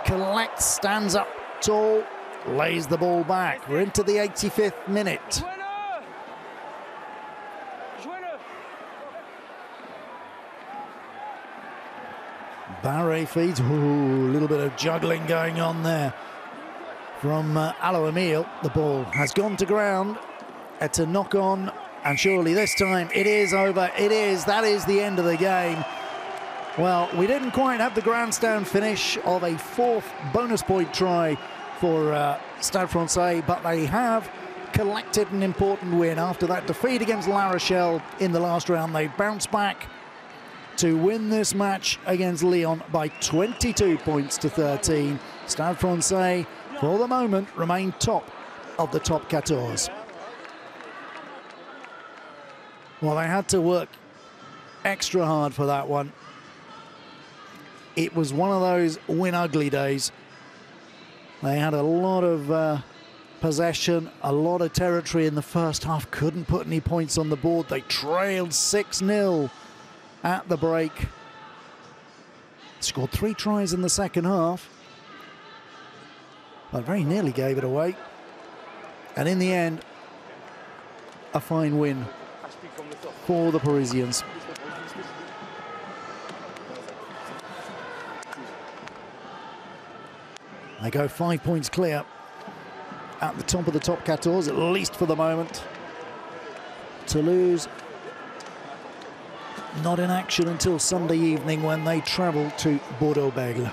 collects, stands up tall, lays the ball back. We're into the 85th minute. Barre feeds. Ooh, a little bit of juggling going on there from uh, Alo-Emile. The ball has gone to ground. It's a knock on, and surely this time it is over. It is. That is the end of the game. Well, we didn't quite have the grandstand finish of a fourth bonus point try for uh, Stade Francais, but they have collected an important win after that defeat against La Rochelle in the last round. They bounced back to win this match against Lyon by 22 points to 13. Stade Francais, for the moment, remain top of the top 14. Well, they had to work extra hard for that one. It was one of those win ugly days. They had a lot of uh, possession, a lot of territory in the first half, couldn't put any points on the board. They trailed 6 0 at the break. Scored three tries in the second half, but very nearly gave it away. And in the end, a fine win for the Parisians. They go five points clear at the top of the top 14, at least for the moment. Toulouse not in action until Sunday evening when they travel to Bordeaux-Bègles.